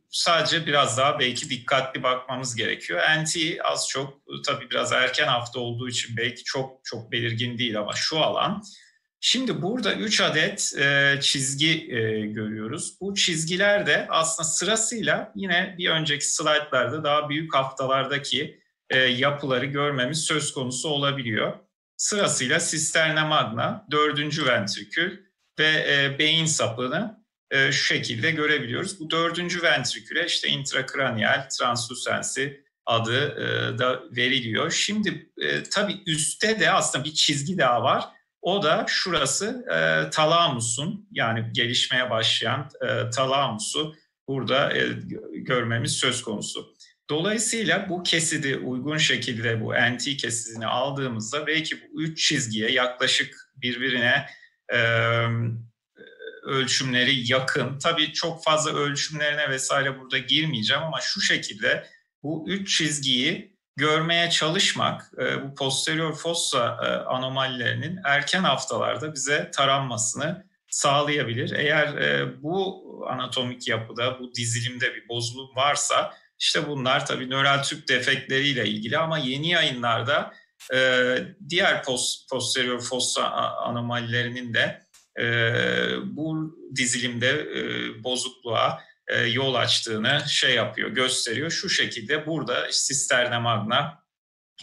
S3: sadece biraz daha belki dikkatli bakmamız gerekiyor. NT az çok tabii biraz erken hafta olduğu için belki çok çok belirgin değil ama şu alan. Şimdi burada 3 adet e, çizgi e, görüyoruz. Bu çizgiler de aslında sırasıyla yine bir önceki slaytlarda daha büyük haftalardaki e, yapıları görmemiz söz konusu olabiliyor. Sırasıyla sisterna magna, dördüncü ventrikül ve e, beyin sapını e, şu şekilde görebiliyoruz. Bu dördüncü ventriküle işte intrakraniyal translusensi adı e, da veriliyor. Şimdi e, tabii üstte de aslında bir çizgi daha var. O da şurası e, talamusun yani gelişmeye başlayan e, talamusu burada e, görmemiz söz konusu. Dolayısıyla bu kesidi uygun şekilde bu NT kesidini aldığımızda belki bu üç çizgiye yaklaşık birbirine ölçümleri yakın. Tabii çok fazla ölçümlerine vesaire burada girmeyeceğim ama şu şekilde bu üç çizgiyi görmeye çalışmak e, bu posterior fossa e, anomalilerinin erken haftalarda bize taranmasını sağlayabilir. Eğer e, bu anatomik yapıda, bu dizilimde bir bozulum varsa işte bunlar tabii nöral tüp defektleriyle ilgili ama yeni yayınlarda diğer post, posterior fossa anomalilerinin de e, bu dizilimde e, bozukluğa e, yol açtığını şey yapıyor, gösteriyor. Şu şekilde burada sisterna magna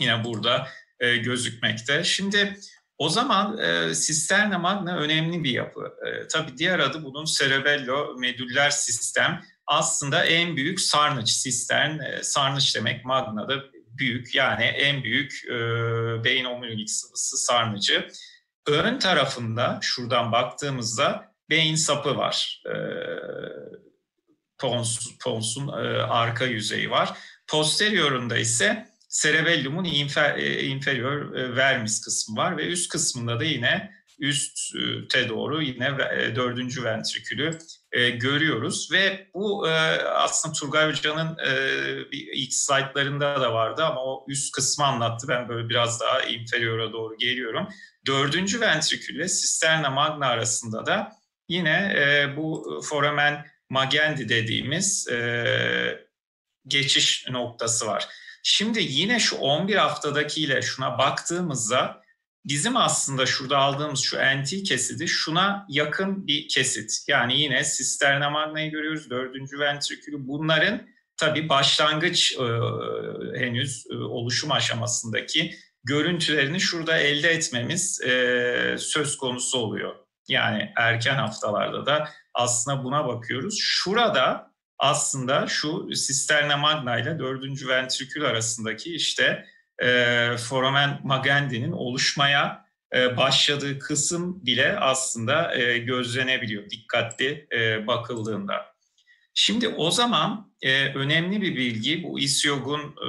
S3: yine burada e, gözükmekte. Şimdi o zaman e, sisterna magna önemli bir yapı. E, tabii diğer adı bunun cerebello medüller sistem aslında en büyük sarnıç sistem. E, sarnıç demek Magna'da büyük yani en büyük e, beyin omurilik sıvısı sarnıcı. Ön tarafında şuradan baktığımızda beyin sapı var. E, pons, ponsun e, arka yüzeyi var. Posteriorunda ise cerebellum'un infer, e, inferior e, vermis kısmı var ve üst kısmında da yine üste doğru yine e, dördüncü ventrikülü e, görüyoruz ve bu e, aslında Turgay Hoca'nın bir ilk slaytlarında da vardı ama o üst kısmı anlattı. Ben böyle biraz daha inferiora doğru geliyorum. Dördüncü ventrikülle sisterna magna arasında da yine bu foramen magendi dediğimiz geçiş noktası var. Şimdi yine şu 11 haftadakiyle şuna baktığımızda bizim aslında şurada aldığımız şu NT kesidi şuna yakın bir kesit. Yani yine sisterna magna'yı görüyoruz, dördüncü ventrikülü. Bunların tabii başlangıç e, henüz e, oluşum aşamasındaki görüntülerini şurada elde etmemiz e, söz konusu oluyor. Yani erken haftalarda da aslında buna bakıyoruz. Şurada aslında şu sisterna magna ile dördüncü ventrikül arasındaki işte e, foramen magendi'nin oluşmaya e, başladığı kısım bile aslında e, gözlenebiliyor dikkatli e, bakıldığında. Şimdi o zaman e, önemli bir bilgi bu İSYOG'un e,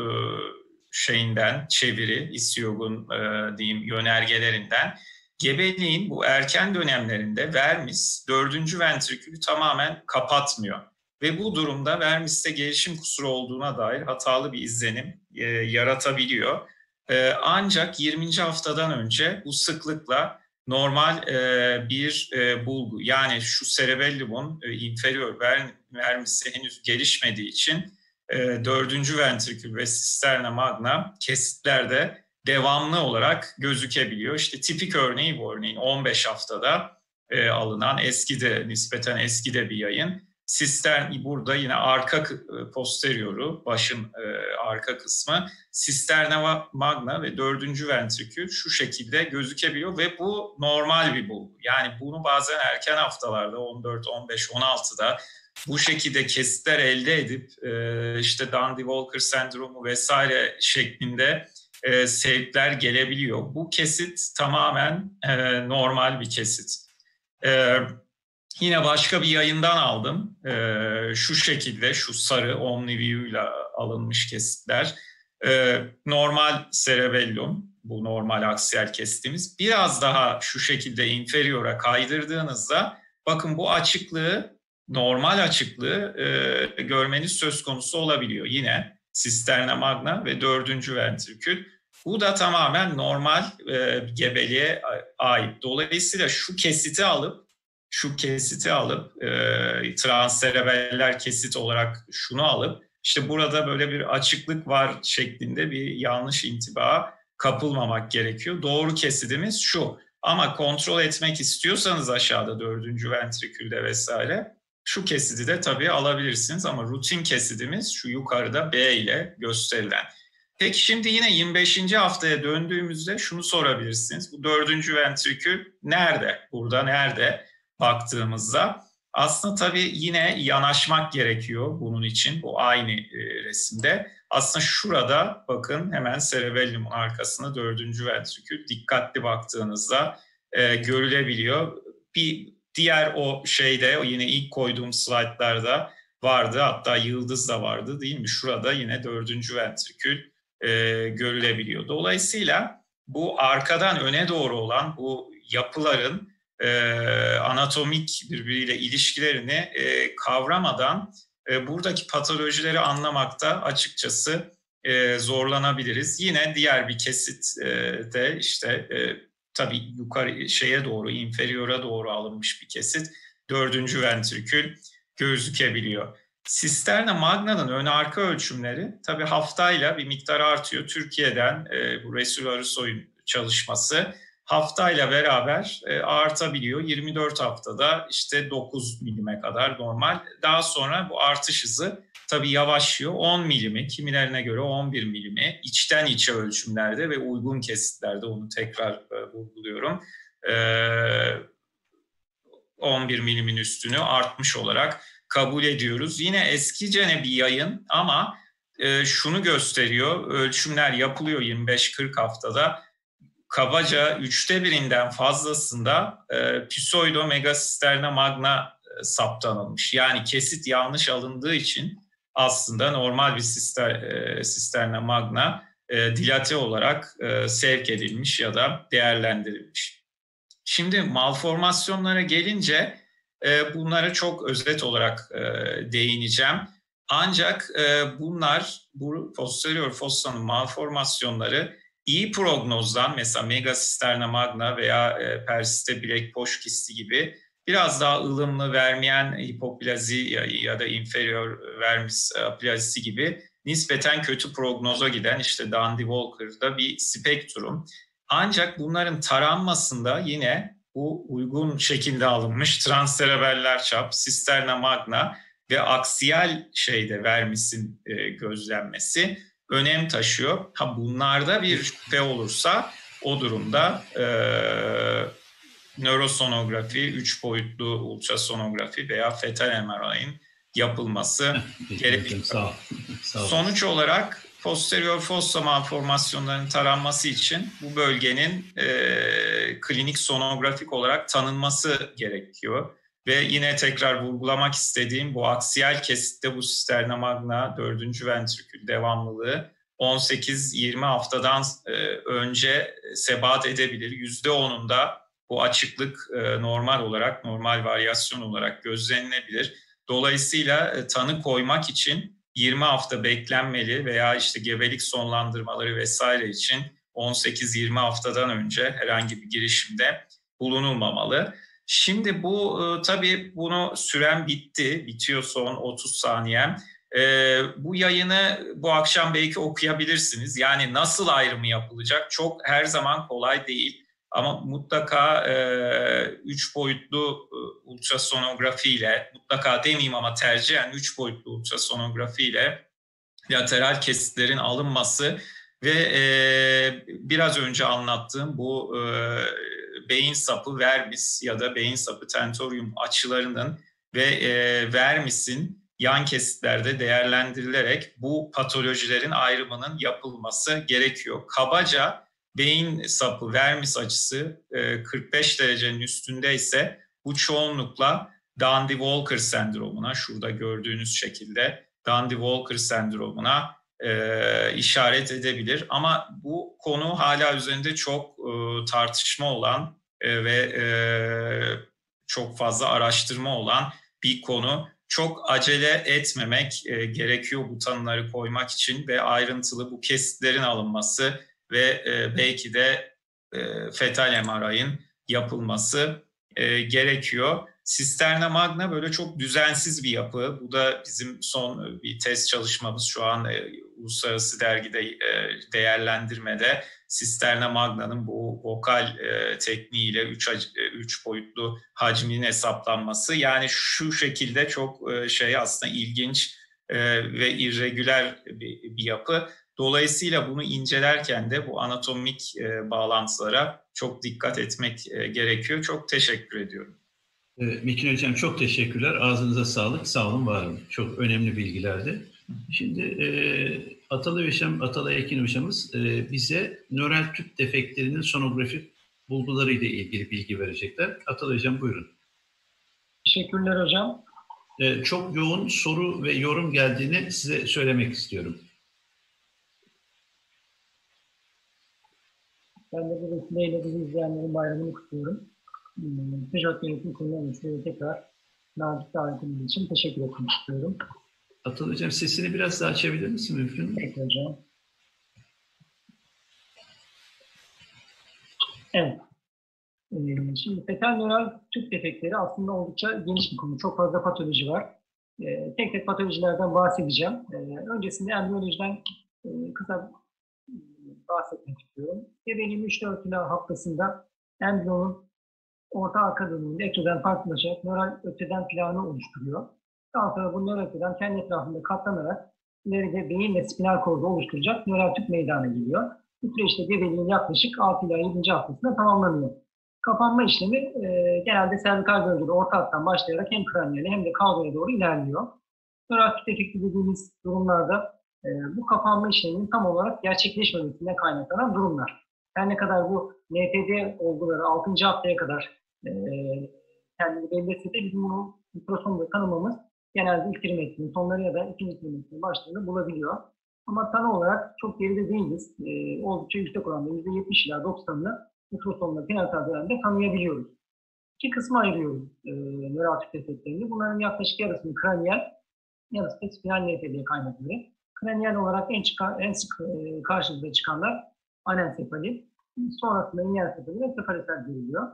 S3: şeyinden çeviri, İSYOG'un e, diyeyim yönergelerinden gebeliğin bu erken dönemlerinde vermis dördüncü ventrikülü tamamen kapatmıyor. ve bu durumda vermiste gelişim kusuru olduğuna dair hatalı bir izlenim e, yaratabiliyor. E, ancak 20. haftadan önce bu sıklıkla normal e, bir e, bulgu yani şu cerebellumun e, inferior ver, vermisi henüz gelişmediği için e, dördüncü ventrikül ve sisterna magna kesitlerde devamlı olarak gözükebiliyor. İşte tipik örneği bu örneğin 15 haftada e, alınan eski de nispeten eski de bir yayın. Sistern burada yine arka e, posterioru, başın e, arka kısmı, sisterna magna ve dördüncü ventrikül şu şekilde gözükebiliyor ve bu normal bir bulgu. Yani bunu bazen erken haftalarda 14, 15, 16'da bu şekilde kesitler elde edip e, işte Dundee-Walker sendromu vesaire şeklinde e, sevkler gelebiliyor. Bu kesit tamamen e, normal bir kesit. E, yine başka bir yayından aldım. E, şu şekilde şu sarı OmniView ile alınmış kesitler. E, normal cerebellum, bu normal aksiyel kesitimiz. Biraz daha şu şekilde inferiora kaydırdığınızda bakın bu açıklığı normal açıklığı e, görmeniz söz konusu olabiliyor. Yine sisterna magna ve dördüncü ventrikül. Bu da tamamen normal e, gebeliğe ait. Dolayısıyla şu kesiti alıp şu kesiti alıp e, transserebeller kesit olarak şunu alıp işte burada böyle bir açıklık var şeklinde bir yanlış intiba kapılmamak gerekiyor. Doğru kesitimiz şu. Ama kontrol etmek istiyorsanız aşağıda dördüncü ventrikülde vesaire şu kesidi de tabii alabilirsiniz ama rutin kesidimiz şu yukarıda B ile gösterilen. Peki şimdi yine 25. haftaya döndüğümüzde şunu sorabilirsiniz. Bu dördüncü ventrikül nerede? Burada nerede baktığımızda? Aslında tabii yine yanaşmak gerekiyor bunun için. Bu aynı e, resimde. Aslında şurada bakın hemen cerebellumun arkasında dördüncü ventrikül dikkatli baktığınızda e, görülebiliyor. Bir diğer o şeyde o yine ilk koyduğum slaytlarda vardı hatta yıldız da vardı değil mi? Şurada yine dördüncü ventrikül e, görülebiliyor. Dolayısıyla bu arkadan öne doğru olan bu yapıların e, anatomik birbiriyle ilişkilerini e, kavramadan e, buradaki patolojileri anlamakta açıkçası e, zorlanabiliriz. Yine diğer bir kesit e, de işte e, tabii yukarı şeye doğru, inferiora doğru alınmış bir kesit. Dördüncü ventrikül gözükebiliyor. Sisterna magna'nın ön arka ölçümleri tabii haftayla bir miktar artıyor. Türkiye'den e, bu Resul Arısoy'un çalışması haftayla beraber e, artabiliyor. 24 haftada işte 9 milime kadar normal. Daha sonra bu artış hızı tabii yavaşlıyor. 10 milimi, kimilerine göre 11 milimi içten içe ölçümlerde ve uygun kesitlerde onu tekrar e, vurguluyorum. E, 11 milimin üstünü artmış olarak kabul ediyoruz. Yine eskicene bir yayın ama e, şunu gösteriyor. Ölçümler yapılıyor 25-40 haftada. Kabaca üçte birinden fazlasında e, pseudo megasisterna magna e, saptanılmış. Yani kesit yanlış alındığı için aslında normal bir sister, e, sisterna magna e, dilate olarak e, sevk edilmiş ya da değerlendirilmiş. Şimdi malformasyonlara gelince e, bunlara çok özet olarak değineceğim. Ancak bunlar, bu posterior fossanın malformasyonları iyi prognozdan mesela megasisterna magna veya e, persiste bilek poş gibi biraz daha ılımlı vermeyen hipoplazi ya, ya da inferior vermis aplazisi gibi nispeten kötü prognoza giden işte Dundee-Walker'da bir spektrum. Ancak bunların taranmasında yine bu uygun şekilde alınmış transserebeller çap, sisterna magna ve aksiyal şeyde vermisin e, gözlenmesi önem taşıyor. Ha bunlarda bir şüphe olursa o durumda e, nörosonografi, üç boyutlu ultrasonografi veya fetal MRI'nin yapılması gerekiyor. Sağ ol. Sağ ol. Sonuç olarak posterior fossa malformasyonlarının taranması için bu bölgenin e, klinik sonografik olarak tanınması gerekiyor. Ve yine tekrar vurgulamak istediğim bu aksiyel kesitte bu sisterna magna dördüncü ventrikül devamlılığı 18-20 haftadan e, önce sebat edebilir. %10'unda bu açıklık e, normal olarak, normal varyasyon olarak gözlenilebilir. Dolayısıyla e, tanı koymak için 20 hafta beklenmeli veya işte gebelik sonlandırmaları vesaire için 18-20 haftadan önce herhangi bir girişimde bulunulmamalı. Şimdi bu e, tabii bunu süren bitti, bitiyor son 30 saniyem. E, bu yayını bu akşam belki okuyabilirsiniz. Yani nasıl ayrımı yapılacak çok her zaman kolay değil. Ama mutlaka e, üç boyutlu e, ultrasonografiyle, mutlaka demeyeyim ama tercihen üç boyutlu ultrasonografiyle lateral kesitlerin alınması ve e, biraz önce anlattığım bu e, beyin sapı vermis ya da beyin sapı tentorium açılarının ve e, vermisin yan kesitlerde değerlendirilerek bu patolojilerin ayrımının yapılması gerekiyor. Kabaca beyin sapı vermis açısı 45 e, derecenin üstünde ise bu çoğunlukla Dandy-Walker sendromuna, şurada gördüğünüz şekilde Dandy-Walker sendromuna e, işaret edebilir. Ama bu konu hala üzerinde çok e, tartışma olan e, ve e, çok fazla araştırma olan bir konu. Çok acele etmemek e, gerekiyor bu tanıları koymak için ve ayrıntılı bu kesitlerin alınması ve e, belki de e, fetal MRI'ın yapılması e, gerekiyor. Sisterna magna böyle çok düzensiz bir yapı. Bu da bizim son bir test çalışmamız şu an e, uluslararası dergide e, değerlendirmede Sisterna magna'nın bu vokal e, tekniğiyle 3 üç boyutlu hacminin hesaplanması. Yani şu şekilde çok e, şey aslında ilginç e, ve irregüler bir, bir yapı. Dolayısıyla bunu incelerken de bu anatomik e, bağlantılara çok dikkat etmek e, gerekiyor. Çok teşekkür ediyorum.
S1: E, Mekin Hocam çok teşekkürler. Ağzınıza sağlık. Sağ olun, var olun. Çok önemli bilgilerdi. Şimdi e, Atalı Hocam, Atalı Ekin Hocamız e, bize nöral tüp defektlerinin sonografik bulguları ile ilgili bilgi verecekler. Atalı Hocam buyurun.
S4: Teşekkürler hocam.
S1: E, çok yoğun soru ve yorum geldiğini size söylemek istiyorum.
S4: Ben de bu vesileyle bizi izleyenlerin bayramını kutluyorum. Peugeot Yönetim Kurulu Müşteri'ye tekrar nazik davetiniz için teşekkür etmek istiyorum.
S1: Atıl Hocam sesini biraz daha açabilir misin mümkün mü?
S4: Peki hocam. Evet. Ee, şimdi fetal nöral tüp defektleri aslında oldukça geniş bir konu. Çok fazla patoloji var. Ee, tek tek patolojilerden bahsedeceğim. Ee, öncesinde embriyolojiden e, kısa bahsetmek istiyorum. Gebeliğin 3-4 haftasında embriyonun orta arka bölümünde ektoden farklılaşarak nöral öteden planı oluşturuyor. Daha sonra bu nöral öteden kendi etrafında katlanarak ileride beyin ve spinal kordu oluşturacak nöral tüp meydana geliyor. Bu süreçte gebeliğin yaklaşık 6 ila 7. haftasında tamamlanıyor. Kapanma işlemi e, genelde servikal bölgede orta hattan başlayarak hem kraniyele hem de kalbaya doğru ilerliyor. Nöral tüp defekti dediğimiz durumlarda e, bu kapanma işleminin tam olarak gerçekleşmemesine kaynaklanan durumlar. Her ne kadar bu NTD olguları 6. haftaya kadar e, kendini belli etse de bizim bunu mikrosomda tanımamız genelde ilk trimestrinin sonları ya da ikinci trimestrin başlarında bulabiliyor. Ama tanı olarak çok geride değiliz. E, oldukça yüksek oranda %70 ila 90'ını mikrosomda prenatal dönemde tanıyabiliyoruz. İki kısma ayırıyoruz e, nöral tüp. Bunların yaklaşık yarısını kraniyel, yarısı da spinal NTD kaynakları. Kraniyel olarak en, çıkan, en sık e, karşımıza çıkanlar anensefali, sonrasında ineensefali ve sefalesel görülüyor.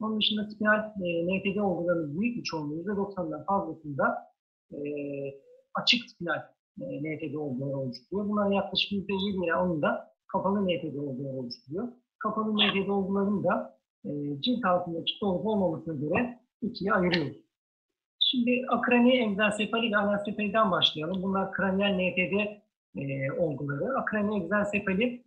S4: Onun dışında spinal e, NTD olgularının büyük bir çoğunluğu %90'dan fazlasında e, açık spinal e, NTD olguları oluşturuyor. Bunların yaklaşık %7 ila 10'unda kapalı NTD olguları oluşturuyor. Kapalı NTD olgularını da e, cilt altında kitle olup olmamasına göre ikiye ayırıyoruz. Şimdi akrani egzensefali ve anensefaliden başlayalım. Bunlar kraniyel NTD e, olguları. Akrani egzensefali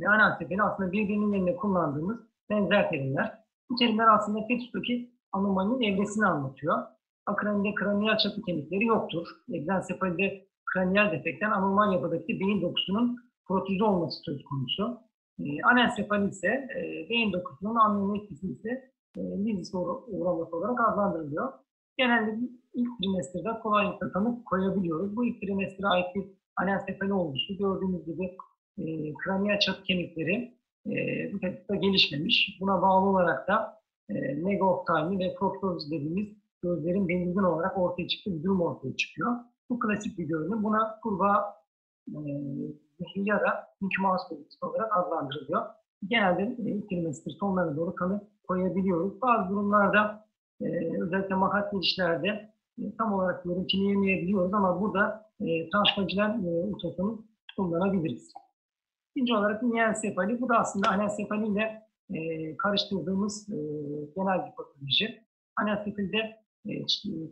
S4: ve anensefali aslında birbirinin yerine kullandığımız benzer terimler. Bu terimler aslında fetüsteki anomalinin evresini anlatıyor. Akranide kraniyal çatı kemikleri yoktur. Egzensefalide kraniyal defekten anormal yapıdaki beyin dokusunun protüze olması söz konusu. E, anensefali ise e, beyin dokusunun amniyonektisi ise e, lizis uğraması olarak adlandırılıyor. Genelde ilk trimestrde kolaylıkla tanı koyabiliyoruz. Bu ilk trimestre ait bir anensefali olmuştu. Gördüğünüz gibi e, kraniyal çatı kemikleri e, bu tetikte gelişmemiş. Buna bağlı olarak da e, mega ve proptosis dediğimiz gözlerin belirgin olarak ortaya çıktığı bir durum ortaya çıkıyor. Bu klasik bir görünüm. Buna kurbağa e, ya da Mickey olarak adlandırılıyor. Genelde e, ilk kelimesidir sonlarına doğru kanı koyabiliyoruz. Bazı durumlarda e, özellikle makat girişlerde e, tam olarak görüntüleyemeyebiliyoruz ama burada e, transvajiler e, ultrasonu kullanabiliriz. İkinci olarak miyeensefali. Bu da aslında anensefali ile e, karıştırdığımız e, genel bir patoloji. Anensefalide e,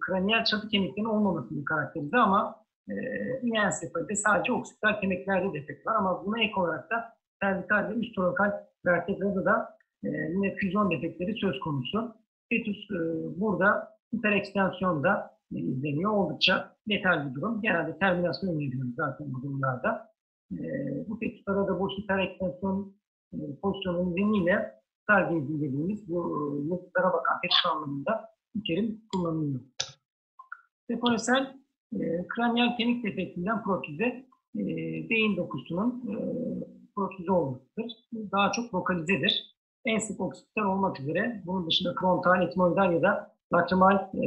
S4: kraniyel çatı kemiklerinin olmamasını karakterize ama e, miyeensefalide sadece oksipital kemiklerde defekt var ama buna ek olarak da servikal ve üst torokal vertebrada da e, yine füzyon defektleri söz konusu. Fetüs e, burada hiperekstansiyonda e, izleniyor. Oldukça letal bir durum. Genelde terminasyon öneriyoruz zaten bu durumlarda. E, bu fetüslara da boş hiperekstansiyon e, pozisyonu nedeniyle sergilizm dediğimiz bu yıltıklara bakan fetüs anlamında bir terim kullanılıyor. Seporesel e, kraniyal kemik defektinden protize e, beyin dokusunun e, protize olmasıdır. Daha çok lokalizedir. En sık oksipital olmak üzere bunun dışında frontal, etmoidal ya da lateral e,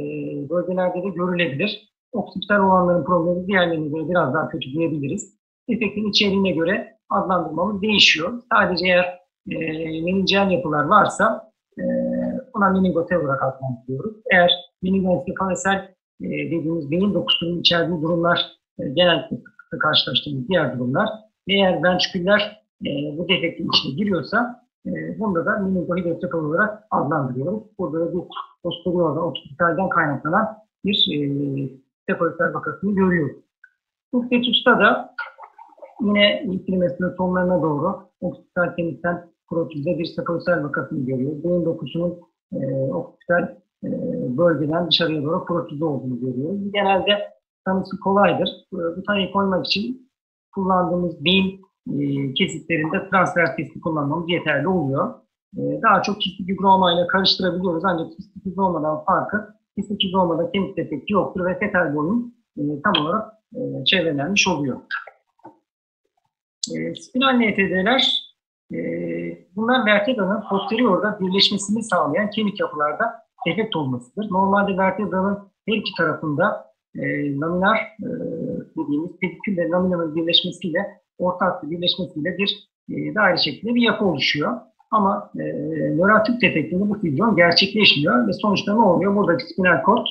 S4: bölgelerde de görülebilir. Oksipital olanların problemi diğerlerine göre biraz daha kötü diyebiliriz. Defektin içeriğine göre adlandırmamız değişiyor. Sadece eğer e, meninjel yapılar varsa e, buna meningotel olarak adlandırıyoruz. Eğer meningoensefalasel e, dediğimiz beyin dokusunun içerdiği durumlar e, genellikle karşılaştığımız diğer durumlar. Eğer ventriküller e, bu defektin içine giriyorsa e, bunda da meningohidrocepal olarak adlandırıyoruz. Burada da bir posteriorda oksipitalden kaynaklanan bir e, sepalisel vakasını görüyoruz. Bu fetüsta da yine ilk sonlarına doğru oksipital kemikten protize bir sepalisel vakasını görüyoruz. Beyin dokusunun e, oksipital e, bölgeden dışarıya doğru protize olduğunu görüyoruz. Genelde tanısı kolaydır. Bu tanıyı koymak için kullandığımız beyin e, kesitlerinde transfer testi kullanmamız yeterli oluyor. E, daha çok kistik higroma ile karıştırabiliyoruz ancak kistik higromadan farkı kistik higromada kemik defekti yoktur ve fetal boyun e, tam olarak e, çevrelenmiş oluyor. E, spinal NTD'ler e, bunlar vertebranın posteriorda birleşmesini sağlayan kemik yapılarda defekt olmasıdır. Normalde vertebranın her iki tarafında e, laminar e, dediğimiz pedikül ve laminanın birleşmesiyle orta hattı birleşmesiyle bir e, daire şeklinde bir yapı oluşuyor. Ama e, nöral tüp defektinde bu füzyon gerçekleşmiyor ve sonuçta ne oluyor? Buradaki spinal kort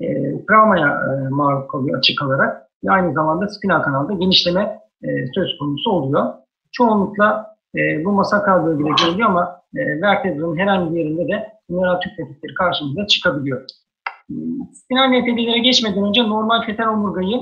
S4: e, travmaya e, maruz kalıyor açık kalarak ve aynı zamanda spinal kanalda genişleme e, söz konusu oluyor. Çoğunlukla e, bu masakal bölgede görülüyor ama e, vertebranın herhangi bir yerinde de nöral tüp defektleri karşımıza çıkabiliyor. Spinal NTD'lere geçmeden önce normal fetal omurgayı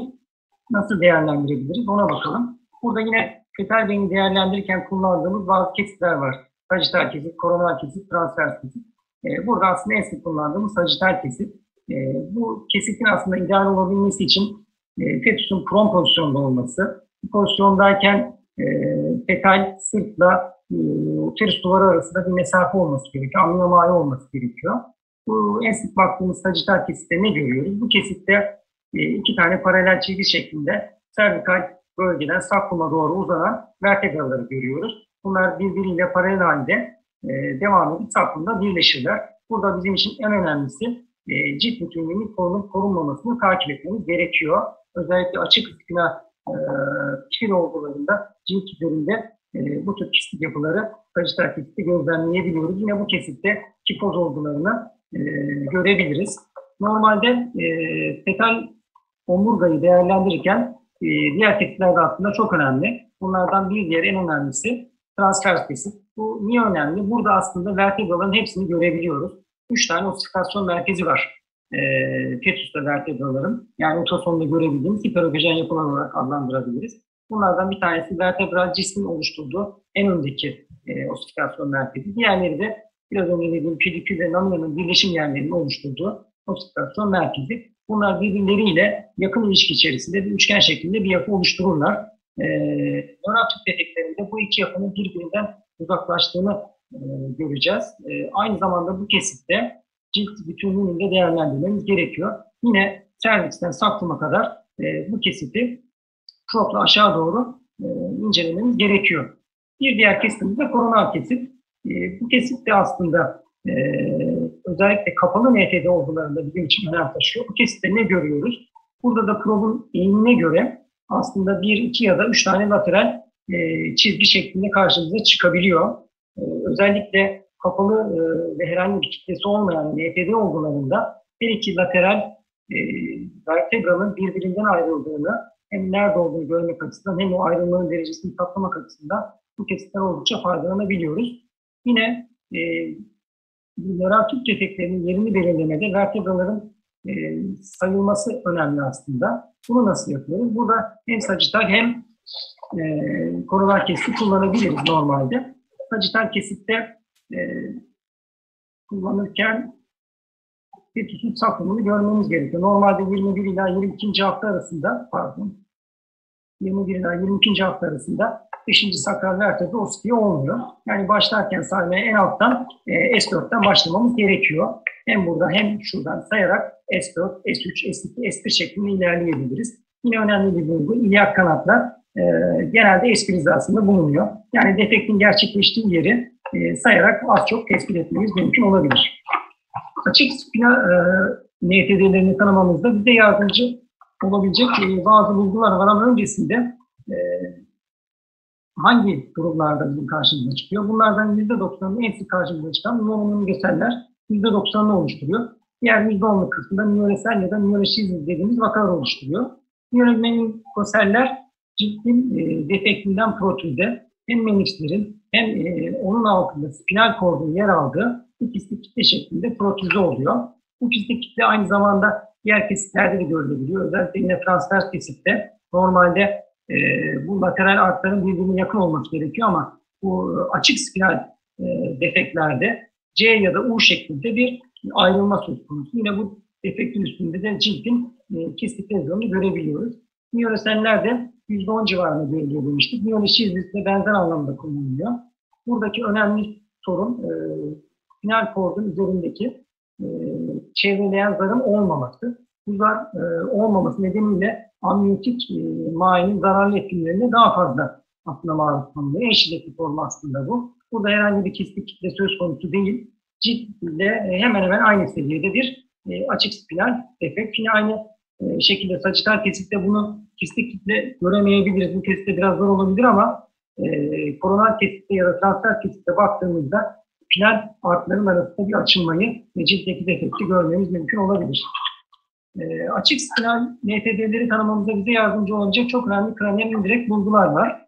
S4: nasıl değerlendirebiliriz ona bakalım. Burada yine fetal beyni değerlendirirken kullandığımız bazı kesitler var. Sajital kesit, koronal kesit, transfer kesit. Ee, burada aslında en sık kullandığımız sajital kesit. Ee, bu kesitin aslında ideal olabilmesi için e, fetüsün pron pozisyonda olması. Bu pozisyondayken e, fetal sırtla e, uterus duvarı arasında bir mesafe olması gerekiyor. Aminomayi olması gerekiyor. Bu en sık baktığımız sajital kesitte ne görüyoruz? Bu kesitte e, iki tane paralel çizgi şeklinde servikal bölgeden sakluma doğru uzanan vertebraları görüyoruz. Bunlar birbiriyle paralel halde e, devam edip saklumda birleşirler. Burada bizim için en önemlisi e, cilt bütünlüğünün korunup korunmamasını takip etmemiz gerekiyor. Özellikle açık spinal e, kişi olgularında cilt üzerinde e, bu tür kistik yapıları sajital kesitte gözlemleyebiliyoruz. Yine bu kesitte kipoz olgularını e, görebiliriz. Normalde e, fetal omurgayı değerlendirirken e, diğer kesitler de aslında çok önemli. Bunlardan bir diğer en önemlisi transfer kesit. Bu niye önemli? Burada aslında vertebraların hepsini görebiliyoruz. Üç tane osifikasyon merkezi var. E, fetüste vertebraların. Yani ultrasonda görebildiğimiz hiperogejen yapılar olarak adlandırabiliriz. Bunlardan bir tanesi vertebral cismin oluşturduğu en öndeki e, osifikasyon merkezi. Diğerleri de biraz önce dediğim pedikül ve laminanın birleşim yerlerinin oluşturduğu osifikasyon merkezi. Bunlar birbirleriyle yakın ilişki içerisinde bir üçgen şeklinde bir yapı oluştururlar. E, nöral tüp bu iki yapının birbirinden uzaklaştığını e, göreceğiz. E, aynı zamanda bu kesitte cilt bütünlüğünü de değerlendirmemiz gerekiyor. Yine servisten sakluma kadar e, bu kesiti propla aşağı doğru e, incelememiz gerekiyor. Bir diğer kesitimiz de koronal kesit. E, bu kesit de aslında e, özellikle kapalı NTD olgularında bizim için önem taşıyor. Bu kesitte ne görüyoruz? Burada da probun eğimine göre aslında bir, iki ya da üç tane lateral e, çizgi şeklinde karşımıza çıkabiliyor. E, özellikle kapalı e, ve herhangi bir kitlesi olmayan NTD olgularında bir iki lateral e, vertebranın birbirinden ayrıldığını hem nerede olduğunu görmek açısından hem o ayrılmanın derecesini saptamak açısından bu kesitler oldukça faydalanabiliyoruz. Yine e, nöral tüp defeklerinin yerini belirlemede vertebraların e, sayılması önemli aslında. Bunu nasıl yapıyoruz? Burada hem sacital hem e, koronar kesiti kullanabiliriz normalde. Sacital kesitte e, kullanırken bir tütün sapımını görmemiz gerekiyor. Normalde 21 ila 22. hafta arasında, pardon, 21 ila 22. hafta arasında 5. sakral vertebra ostiği olmuyor. Yani başlarken saymaya en alttan e, S4'ten başlamamız gerekiyor. Hem burada hem şuradan sayarak S4, S3, S2, S1 şeklinde ilerleyebiliriz. Yine önemli bir bulgu, ilyak kanatlar e, genelde S1 hizasında bulunuyor. Yani defektin gerçekleştiği yeri e, sayarak az çok tespit etmemiz mümkün olabilir. Açık spina e, NTD'lerini tanımamızda bize yardımcı olabilecek e, bazı bulgular var ama öncesinde e, hangi durumlarda bizim karşımıza çıkıyor? Bunlardan %90'ın en sık karşımıza çıkan miyomeningeseller %90'ını oluşturuyor. Diğer %10'luk kısmında miyoresel ya da miyoreşizm dediğimiz vakalar oluşturuyor. Miyomeningeseller ciddi e, defektinden protüze hem menişlerin hem e, onun altında spinal kordun yer aldığı bir kistik kitle şeklinde protüze oluyor. Bu kistik kitle aynı zamanda diğer kesitlerde de görülebiliyor. Özellikle yine transvers kesitte normalde e, bu lateral artların birbirine yakın olması gerekiyor ama bu açık spinal e, defektlerde C ya da U şeklinde bir ayrılma söz konusu. Yine bu defektin üstünde de cildin e, kistik lezyonunu görebiliyoruz. Miyoresenlerde %10 civarında görülüyor demiştik. Miyoleşizmis de benzer anlamda kullanılıyor. Buradaki önemli sorun e, spinal kordun üzerindeki e, çevreleyen zarın olmaması. Bu zar e, olmaması nedeniyle amniyotik e, mayenin zararlı etkilerine daha fazla aslında maruz kalınıyor. En şiddetli formu aslında bu. Burada herhangi bir kistik kitle söz konusu değil. Cilt ile e, hemen hemen aynı seviyede bir e, açık spinal defekt. Yine aynı e, şekilde sacital kesitte bunu kistik kitle göremeyebiliriz. Bu kesitte biraz zor olabilir ama e, koronal kesitte ya da transfer kesitte baktığımızda spinal artların arasında bir açılmayı ve ciltteki defekti görmemiz mümkün olabilir. E, açık spinal NTD'leri tanımamıza bize yardımcı olacak çok önemli kraniyal indirekt bulgular var.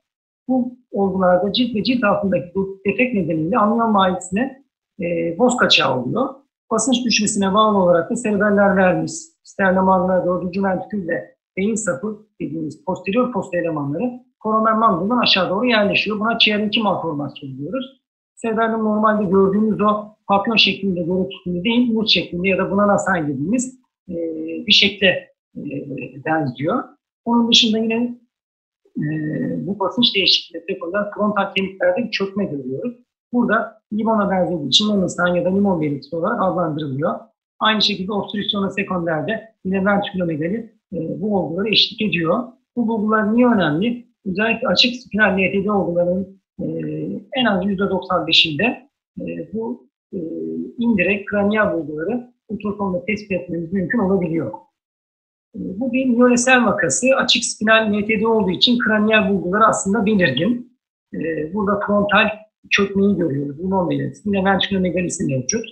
S4: Bu olgularda cilt ve cilt altındaki bu defekt nedeniyle amniyon mahisine e, boz kaçağı oluyor. Basınç düşmesine bağlı olarak da serebeller vermiş, sterlamanlar, dördüncü ventrikül ve beyin sapı dediğimiz posterior post elemanları koroner manduldan aşağı doğru yerleşiyor. Buna CR2 malformasyon diyoruz. Serebellum normalde gördüğümüz o papyon şeklinde görüntüsünde değil, mut şeklinde ya da buna nasıl dediğimiz e, bir şekle e, benziyor. Onun dışında yine e, bu basınç değişikliği sebebiyle frontal kemiklerde bir çökme görüyoruz. Burada limona benzediği için lemnistan ya da limon belirtisi olarak adlandırılıyor. Aynı şekilde obstrüksiyona sekonderde yine ventrikulomegali e, bu olguları eşlik ediyor. Bu bulgular niye önemli? Özellikle açık spinal NTD olgularının en az %95'inde e, bu indirekt kraniyal bulguları ultrasonla tespit etmemiz mümkün olabiliyor. E, bu bir miyonesel vakası. Açık spinal NTD olduğu için kraniyal bulguları aslında belirgin. E, burada frontal çökmeyi görüyoruz. Limon belirtisi. Yine ventrikulomegalisi mevcut.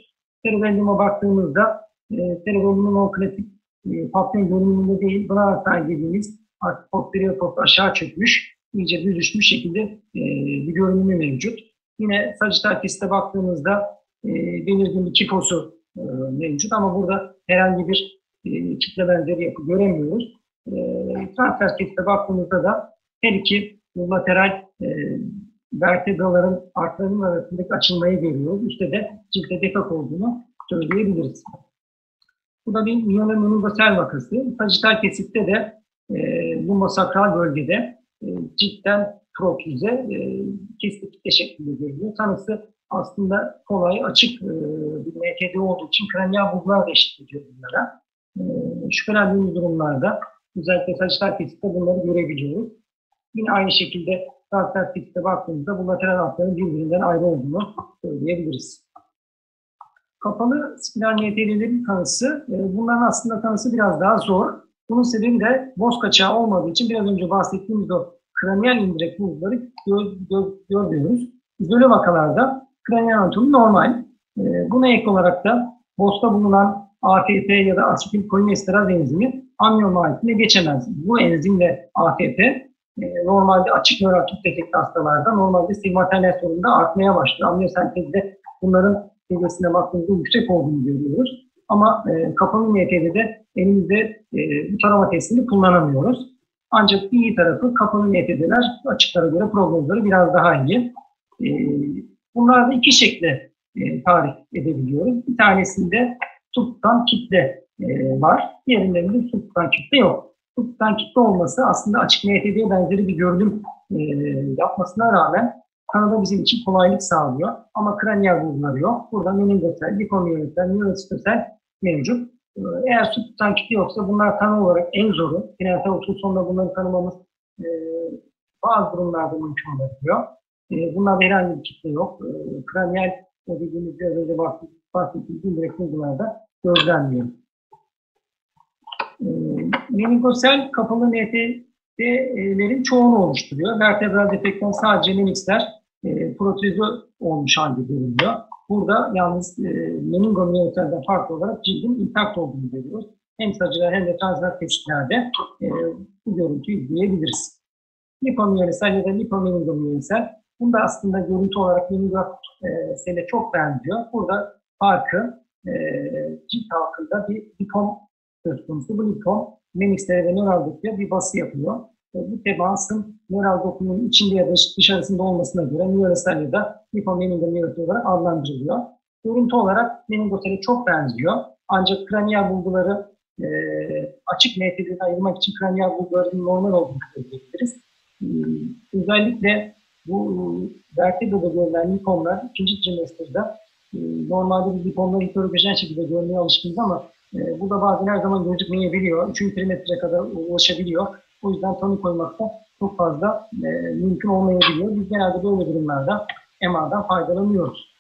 S4: Cerebellum'a baktığımızda e, cerebellumun o klasik e, papyon görünümünde değil, Branagh dediğimiz artık posterior post aşağı çökmüş, iyice büzüşmüş şekilde e, bir görünümü mevcut. Yine sagittal kesite baktığımızda belirgin bir kifosu e, mevcut ama burada herhangi bir e, kitle benzeri yapı göremiyoruz. E, transfer kesite baktığımızda da her iki lateral e, vertebraların artlarının arasındaki açılmayı görüyoruz. Üstte de ciltte defek olduğunu söyleyebiliriz. Bu da bir miyomeningasel vakası. Sacital kesitte de e, lumbosakral bölgede e, ciltten protüze e, kesik kitle şeklinde görülüyor. Tanısı aslında kolay, açık e, bir MTD olduğu için kraniyal bulgular da eşlik ediyor bunlara. E, şüphelendiğimiz durumlarda özellikle sacital kesitte bunları görebiliyoruz. Yine aynı şekilde transfer kesitte baktığımızda bu lateral hatların birbirinden ayrı olduğunu söyleyebiliriz. kapalı spinal MTL'lerin tanısı, e, bunların aslında tanısı biraz daha zor. Bunun sebebi de boz kaçağı olmadığı için biraz önce bahsettiğimiz o kraniyal indirek bulguları gör, gör, görmüyoruz. İzole vakalarda anatomi normal. E, buna ek olarak da bozda bulunan ATP ya da asitil kolinesteraz enzimi amniyon mahiyetine geçemez. Bu enzimle ATP e, normalde açık nöral tüp hastalarda normalde sigmaternal sorununda artmaya başlıyor. Amniyosentezde bunların seviyesine baktığımızda yüksek olduğunu görüyoruz. Ama e, kapalı MT'de elimizde e, bu tarama testini kullanamıyoruz. Ancak iyi tarafı kapalı MT'deler açıklara göre prognozları biraz daha iyi. E, bunlar da iki şekilde e, tarif edebiliyoruz. Bir tanesinde su tutan kitle e, var. Diğerlerinde su tutan kitle yok. Su tutan kitle olması aslında açık MTD'ye benzeri bir görünüm e, yapmasına rağmen kanada bizim için kolaylık sağlıyor. Ama kraniyal bulguları yok. Burada meningosel, lipomiyonsel, nörositosel mevcut. E, eğer su tutan kitle yoksa bunlar tanı olarak en zoru. Finansal ultrasonda bunları tanımamız e, bazı durumlarda mümkün olabiliyor. E, bunlarda herhangi bir kitle yok. E, dediğimiz biraz önce bahsettiğimiz indirek bulgularda gözlenmiyor. E, meningosel kapalı NT'lerin çoğunu oluşturuyor. Vertebral defektten sadece menixler e, protezi olmuş halde görülüyor. Burada yalnız e, meningomiyotelden farklı olarak cildin intakt olduğunu görüyoruz. Hem sacılar hem de transfer testiklerde e, bu görüntüyü izleyebiliriz. Lipomiyonsel ya da lipomeningomiyonsel Bunda aslında görüntü olarak meningosele çok benziyor. Burada farkı e, cilt altında bir lipom söz konusu. Bu lipom menixlere ve nöral dokuya bir bası yapıyor. E, bu temasın nöral dokunun içinde ya da dışarısında olmasına göre nörosel ya da lipomeningomiyosel olarak adlandırılıyor. Görüntü olarak meningosele çok benziyor. Ancak kraniyal bulguları e, açık MTD'den ayırmak için kraniyal bulguların normal olduğunu söyleyebiliriz. E, özellikle bu vertebrada görülen liponlar ikinci trimesterde e, normalde biz liponları hiperogjen şekilde görmeye alışkınız ama e, bu da bazen her zaman gözükmeyebiliyor. Üçüncü trimetre kadar ulaşabiliyor. O yüzden tanı koymakta çok fazla e, mümkün olmayabiliyor. Biz genelde böyle durumlarda MR'dan faydalanıyoruz.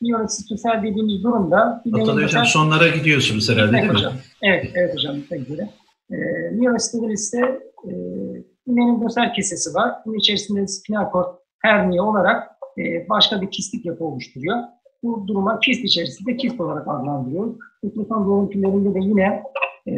S4: Miyonetsitosel dediğimiz durumda...
S1: Atalı hocam sonlara gidiyorsunuz herhalde değil
S4: hocam.
S1: mi?
S4: Evet, evet hocam. Sevgili. E, Miyonetsitosel e, meningosel kesesi var. Bunun içerisinde spinal kord herniye olarak e, başka bir kistik yapı oluşturuyor. Bu duruma kist içerisinde kist olarak adlandırıyoruz. Ultrason görüntülerinde de yine e,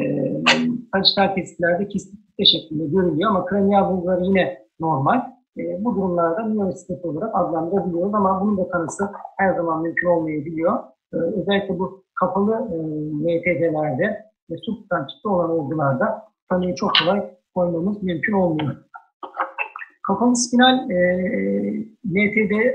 S4: sacital kesitlerde kistik şeklinde görülüyor ama kraniyal bulguları yine normal. E, bu durumlarda miyosistet olarak adlandırabiliyoruz ama bunun da tanısı her zaman mümkün olmayabiliyor. E, özellikle bu kapalı e, MTD'lerde ve substantifte olan olgularda tanıyı çok kolay koymamız mümkün olmuyor. Kapalı spinal e, MTD'lerle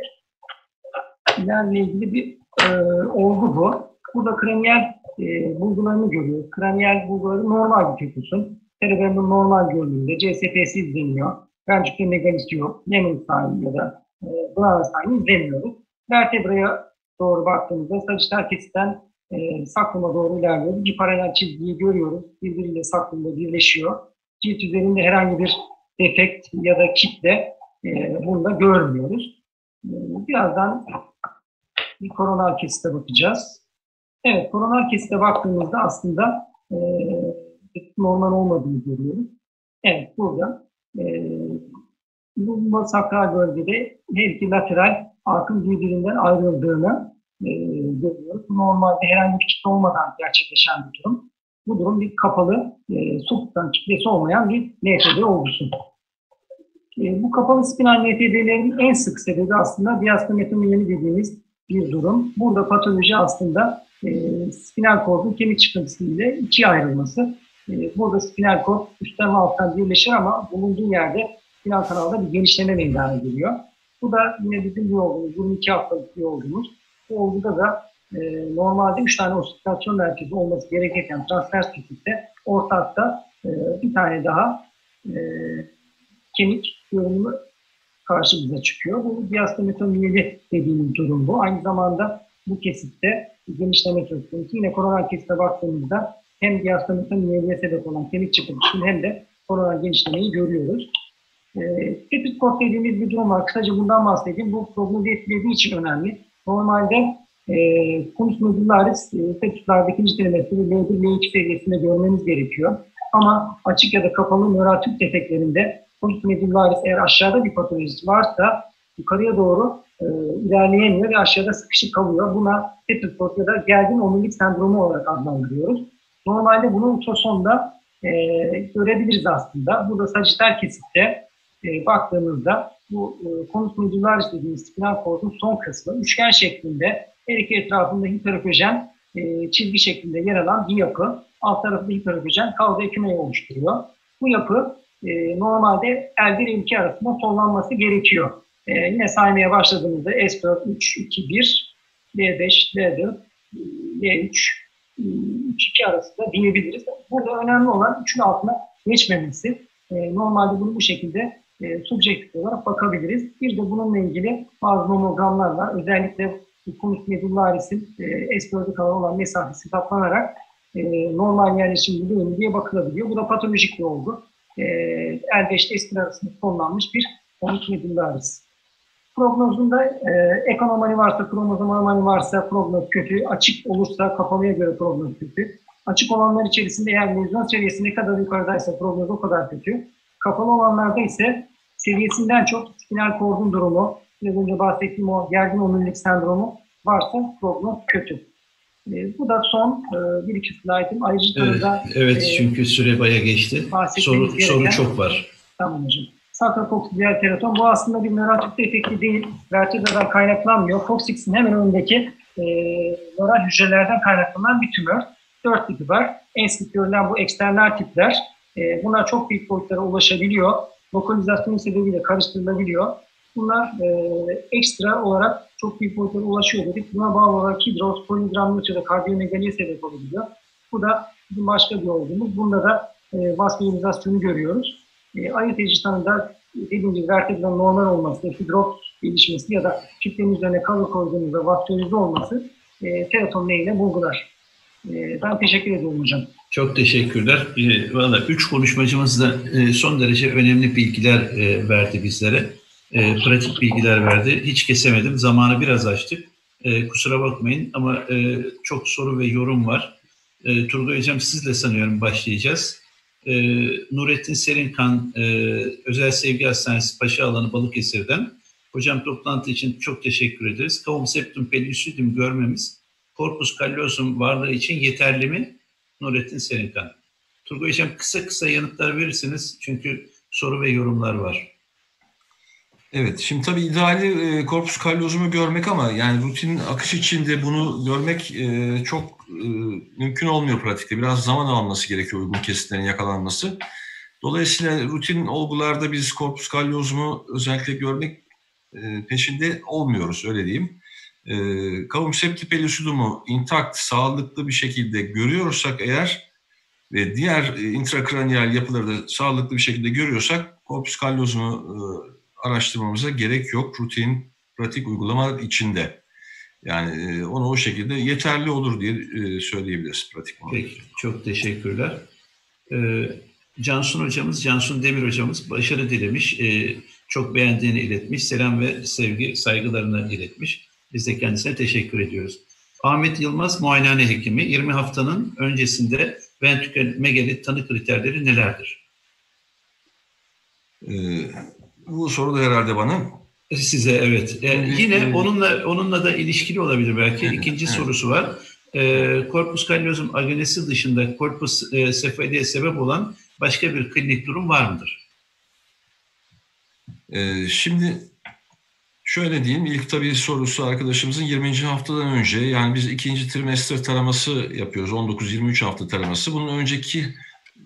S4: ilgili bir e, olgu bu. Burada kraniyal e, bulgularını görüyoruz. Kraniyal bulguları normal bir fetüsün. Cerebellum normal görünümde. CSP'si izleniyor. Ventricule megalisi yok. Lemon sign ya da e, Brown sign'ı izlemiyoruz. Vertebraya doğru baktığımızda sagittal kesitten e, sakluma doğru ilerliyoruz. Bir paralel çizgiyi görüyoruz. Birbiriyle saklumda birleşiyor. Cilt üzerinde herhangi bir defekt ya da kitle e, bunu da görmüyoruz. E, birazdan bir koronal kesite bakacağız. Evet, koronal kesite baktığımızda aslında e, normal olmadığını görüyoruz. Evet, burada e, bu sakral bölgede her iki lateral arkın birbirinden ayrıldığını e, görüyoruz. Normalde herhangi bir kitle olmadan gerçekleşen bir durum. Bu durum bir kapalı, e, substan kitlesi olmayan bir NFD olgusu. E, bu kapalı spinal NFD'lerin en sık sebebi aslında diastometomiyeni dediğimiz bir durum. Burada patoloji aslında e, spinal kordun kemik çıkıntısı ile ikiye ayrılması. E, burada spinal kord üstten ve alttan birleşir ama bulunduğu yerde spinal kanalda bir genişleme meydana geliyor. Bu da yine bizim bir olgumuz, 22 haftalık bir olgumuz. Bu olguda da e, normalde 3 tane osifikasyon merkezi olması gerekirken transfer tetikte ortakta e, bir tane daha e, kemik görünümü karşı bize çıkıyor. Bu diastometomiyeli dediğimiz durum bu. Aynı zamanda bu kesitte genişleme söz konusu. Yine koronal kesite baktığımızda hem diastometomiyeliye sebep olan kemik çıkıntısını hem de koronal genişlemeyi görüyoruz. E, dediğimiz bir durum var. Kısaca bundan bahsedeyim. Bu prognozu etkilediği için önemli. Normalde e, konus medullaris e, fetüslerde ikinci trimesteri L1, L2 seviyesinde görmemiz gerekiyor. Ama açık ya da kapalı nöral tüp defeklerinde konus medullaris eğer aşağıda bir patolojisi varsa yukarıya doğru e, ilerleyemiyor ve aşağıda sıkışıp kalıyor. Buna Petterford ya da gergin omurilik sendromu olarak adlandırıyoruz. Normalde bunu ultrasonda e, görebiliriz aslında. Burada sacital kesitte e, baktığımızda bu e, konus medullaris dediğimiz spinal kordun son kısmı üçgen şeklinde her iki etrafında hiperofojen e, çizgi şeklinde yer alan bir yapı. Alt tarafında hiperofojen kavga ekümeyi oluşturuyor. Bu yapı e, normalde L1 ile 2 arasında sonlanması gerekiyor. E, yine saymaya başladığımızda S4, 3, 2, 1, L5, L4, L3, 3, 2 arasında diyebiliriz. Burada önemli olan 3'ün altına geçmemesi. E, normalde bunu bu şekilde e, subjektif olarak bakabiliriz. Bir de bununla ilgili bazı nomogramlarla özellikle konus medullaris'in e, S4'e kadar olan mesafesi kaplanarak e, normal yerleşim buluyor diye bakılabiliyor. Bu da patolojik bir olgu. E, L5 ile arasında sonlanmış bir konus medullaris. Prognozunda e, ek anomali varsa, kromozom anomali varsa prognoz kötü, açık olursa kapalıya göre prognoz kötü. Açık olanlar içerisinde eğer lezyon seviyesi ne kadar yukarıdaysa prognoz o kadar kötü. Kapalı olanlarda ise seviyesinden çok spinal kordun durumu, biraz önce bahsettiğim o gergin omurilik sendromu varsa prognoz kötü. E, bu da son e, bir iki slaytım. Ayrıca
S1: evet,
S4: da,
S1: evet e, çünkü süre baya geçti. Soru, gereken, soru çok var.
S4: Tamam hocam. Sakrokoksiyel teraton. Bu aslında bir nöral tüp defekti değil. Vertebradan kaynaklanmıyor. Foxix'in hemen önündeki e, nöral hücrelerden kaynaklanan bir tümör. Dört tipi var. En sık görülen bu eksternal tipler. E, bunlar çok büyük boyutlara ulaşabiliyor. Lokalizasyon sebebiyle karıştırılabiliyor. Bunlar e, ekstra olarak çok büyük boyutlara ulaşıyor dedik. Buna bağlı olarak hidroz, polidramnot ya da kardiyomegaliye sebep olabiliyor. Bu da bizim başka bir olduğumuz. Bunda da e, vaskülarizasyonu görüyoruz. E, ayırt edici tanıda dediğim gibi vertebranın normal olması, hidroz gelişmesi ya da kitlenin üzerine kalı koyduğumuzda vaskülarize olması e, teraton ile bulgular. E, ben teşekkür ediyorum hocam.
S1: Çok teşekkürler. E, Valla üç konuşmacımız da e, son derece önemli bilgiler e, verdi bizlere. E, pratik bilgiler verdi. Hiç kesemedim. Zamanı biraz açtık. E, kusura bakmayın ama e, çok soru ve yorum var. E, Turgay Hocam sizle sanıyorum başlayacağız. E, Nurettin Serinkan, e, Özel Sevgi Hastanesi Paşa Alanı Balıkesir'den. Hocam toplantı için çok teşekkür ederiz. Kavum septum pellucidum görmemiz, korpus callosum varlığı için yeterli mi? Nurettin Serinkan. Turgay Hocam kısa kısa yanıtlar verirsiniz çünkü soru ve yorumlar var.
S2: Evet, şimdi tabii ideali e, korpus kalyozumu görmek ama yani rutin akış içinde bunu görmek e, çok e, mümkün olmuyor pratikte. Biraz zaman alması gerekiyor uygun kesitlerin yakalanması. Dolayısıyla rutin olgularda biz korpus kalyozumu özellikle görmek e, peşinde olmuyoruz, öyle diyeyim. E, kavum septi pellucidumu intakt, sağlıklı bir şekilde görüyorsak eğer ve diğer e, intrakraniyal yapıları da sağlıklı bir şekilde görüyorsak korpus kalyozumu e, araştırmamıza gerek yok rutin pratik uygulama içinde. Yani e, onu o şekilde yeterli olur diye e, söyleyebiliriz pratik olarak.
S1: Peki, çok teşekkürler. Ee, Cansun hocamız, Cansun Demir hocamız başarı dilemiş. Ee, çok beğendiğini iletmiş. Selam ve sevgi, saygılarını iletmiş. Biz de kendisine teşekkür ediyoruz. Ahmet Yılmaz, muayenehane hekimi. 20 haftanın öncesinde ventrikül megalit tanı kriterleri nelerdir?
S2: Ee, bu soru da herhalde bana.
S1: Size evet. Yani yine evet. onunla onunla da ilişkili olabilir belki. Evet, İkinci evet. sorusu var. Ee, korpus kallozum agonesi dışında korpus e, sefaliye sebep olan başka bir klinik durum var mıdır?
S2: Ee, şimdi şöyle diyeyim. İlk tabii sorusu arkadaşımızın 20. haftadan önce yani biz ikinci trimester taraması yapıyoruz. 19-23 hafta taraması. Bunun önceki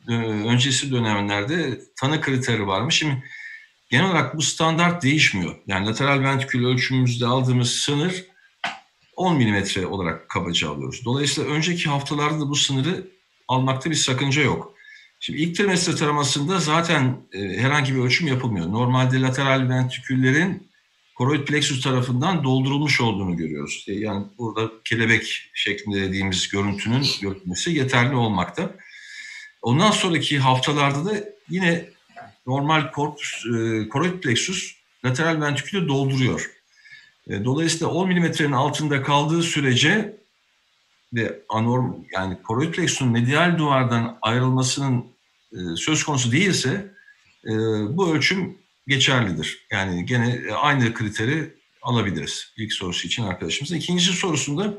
S2: e, öncesi dönemlerde tanı kriteri varmış. Şimdi Genel olarak bu standart değişmiyor. Yani lateral ventrikül ölçümümüzde aldığımız sınır 10 milimetre olarak kabaca alıyoruz. Dolayısıyla önceki haftalarda da bu sınırı almakta bir sakınca yok. Şimdi ilk trimester taramasında zaten e, herhangi bir ölçüm yapılmıyor. Normalde lateral ventriküllerin koroid plexus tarafından doldurulmuş olduğunu görüyoruz. E, yani burada kelebek şeklinde dediğimiz görüntünün görülmesi yeterli olmakta. Ondan sonraki haftalarda da yine normal korpus, e, koroid plexus lateral ventrikülü dolduruyor. E, dolayısıyla 10 milimetrenin altında kaldığı sürece ve anorm yani koroid plexusun medial duvardan ayrılmasının e, söz konusu değilse e, bu ölçüm geçerlidir. Yani gene aynı kriteri alabiliriz ilk sorusu için arkadaşımızın. İkinci sorusunda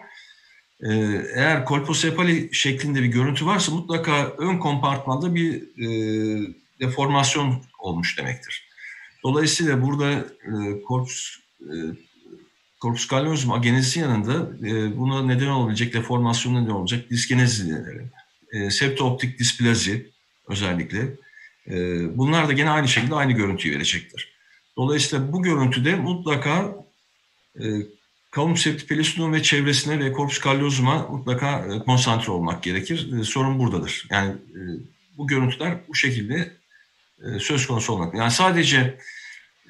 S2: e, eğer kolposepali şeklinde bir görüntü varsa mutlaka ön kompartmanda bir e, deformasyon olmuş demektir. Dolayısıyla burada e, korpus e, korpus kallozyum agenezi yanında e, buna neden olabilecek deformasyon neden olacak diskinezileri, e, septooptik displazi özellikle e, bunlar da gene aynı şekilde aynı görüntüyü verecektir. Dolayısıyla bu görüntüde mutlaka e, kavum septipelüsünün ve çevresine ve korpus kallozuma mutlaka e, konsantre olmak gerekir. E, sorun buradadır. Yani e, bu görüntüler bu şekilde söz konusu olmak. Yani sadece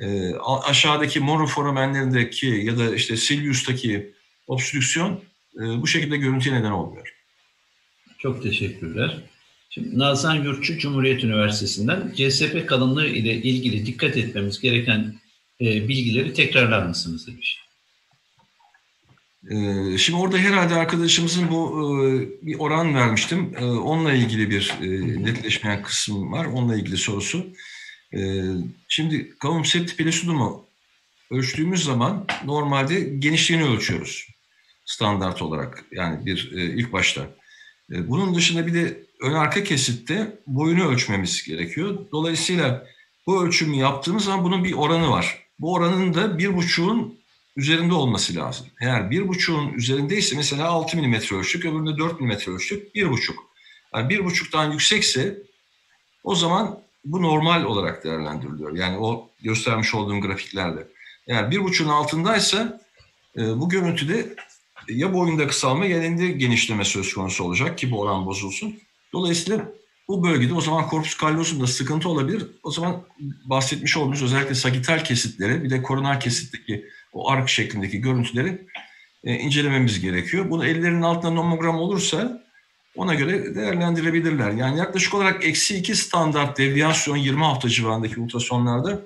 S2: e, aşağıdaki monoforamenlerindeki ya da işte Silvius'taki obstrüksiyon e, bu şekilde görüntüye neden olmuyor.
S1: Çok teşekkürler. Şimdi Nazan Yurtçu Cumhuriyet Üniversitesi'nden CSP kalınlığı ile ilgili dikkat etmemiz gereken e, bilgileri tekrarlar mısınız demiş.
S2: E, şimdi orada herhalde arkadaşımızın bu e, bir oran vermiştim. E, onunla ilgili bir netleşmeyen kısım var. Onunla ilgili sorusu. Şimdi kavum septi pelesudunu ölçtüğümüz zaman normalde genişliğini ölçüyoruz. Standart olarak yani bir ilk başta. Bunun dışında bir de ön arka kesitte boyunu ölçmemiz gerekiyor. Dolayısıyla bu ölçümü yaptığımız zaman bunun bir oranı var. Bu oranın da bir buçuğun üzerinde olması lazım. Eğer bir buçuğun üzerindeyse mesela 6 milimetre ölçtük, öbüründe 4 milimetre ölçtük, bir buçuk. Yani bir buçuktan yüksekse o zaman bu normal olarak değerlendiriliyor. Yani o göstermiş olduğum grafiklerde. Eğer bir buçuğun altındaysa e, bu görüntüde ya boyunda kısalma ya elinde genişleme söz konusu olacak ki bu oran bozulsun. Dolayısıyla bu bölgede o zaman korpus callosumda sıkıntı olabilir. O zaman bahsetmiş olduğumuz özellikle sagital kesitleri bir de koronar kesitteki o ark şeklindeki görüntüleri e, incelememiz gerekiyor. Bunu ellerinin altında nomogram olursa ona göre değerlendirebilirler. Yani yaklaşık olarak eksi 2 standart devyasyon 20 hafta civarındaki ultrasonlarda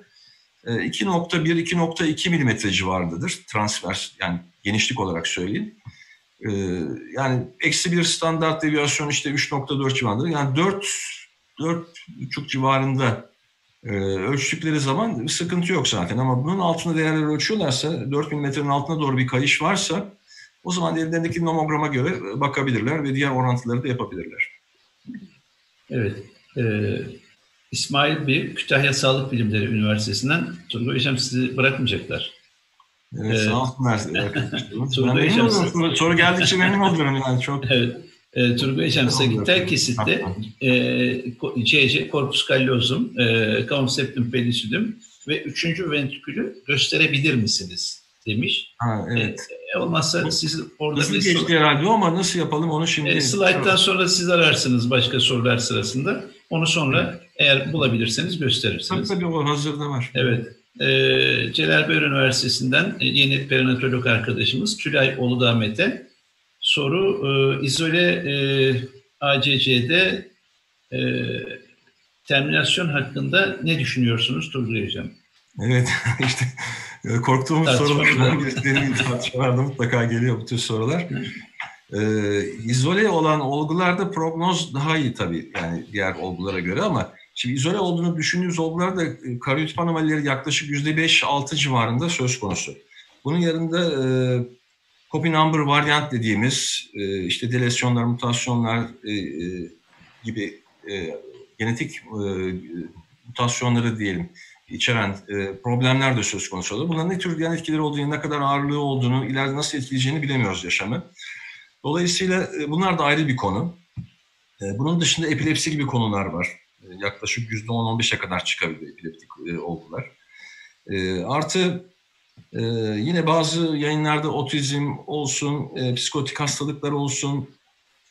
S2: 2.1-2.2 e, milimetre civarındadır. Transvers yani genişlik olarak söyleyeyim. E, yani eksi bir standart devyasyon işte 3.4 civarındadır. Yani 4 4.5 civarında e, ölçtükleri zaman sıkıntı yok zaten. Ama bunun altında değerler ölçüyorlarsa 4000 metrenin altına doğru bir kayış varsa o zaman ellerindeki nomograma göre bakabilirler ve diğer orantıları da yapabilirler.
S1: Evet. E, İsmail Bey, Kütahya Sağlık Bilimleri Üniversitesi'nden Turgay Hocam sizi bırakmayacaklar.
S2: Evet, ee, sağ olsunlar. Turgay Hocam soru geldikçe memnun oluyorum yani çok.
S1: Evet. E, Turgay Hocam, sagittal kesitte e, CC, corpus callosum, e, conceptum pellucidum ve üçüncü ventrikülü gösterebilir misiniz? demiş.
S2: Ha, evet.
S1: E, olmazsa siz orada...
S2: Hızlı geçti soru... herhalde ama nasıl yapalım onu şimdi... E,
S1: slide'dan sonra siz ararsınız başka sorular sırasında. Onu sonra evet. eğer bulabilirseniz gösterirsiniz.
S2: Tabii tabii o hazırda var.
S1: Evet. E, Celal Bayar Üniversitesi'nden e, yeni perinatolog arkadaşımız Tülay Uludağ Mete soru e, izole e, ACC'de e, terminasyon hakkında ne düşünüyorsunuz Turgay Hocam?
S2: Evet işte e, korktuğumuz sorulardan benim tartışmalarda mutlaka geliyor bu tür sorular. Ee, izole olan olgularda prognoz daha iyi tabii yani diğer olgulara göre ama şimdi izole olduğunu düşündüğümüz olgularda e, karyotit anomalileri yaklaşık %5-6 civarında söz konusu. Bunun yanında e, copy number variant dediğimiz e, işte delesyonlar, mutasyonlar e, e, gibi e, genetik e, mutasyonları diyelim içeren e, problemler de söz konusu olur. Bunların ne tür yan etkileri olduğunu, ne kadar ağırlığı olduğunu, ileride nasıl etkileyeceğini bilemiyoruz yaşamı. Dolayısıyla e, bunlar da ayrı bir konu. E, bunun dışında epilepsi gibi konular var. E, yaklaşık %10-15'e kadar çıkabiliyor epileptik e, olgular. E, artı ee, yine bazı yayınlarda otizm olsun, e, psikotik hastalıklar olsun,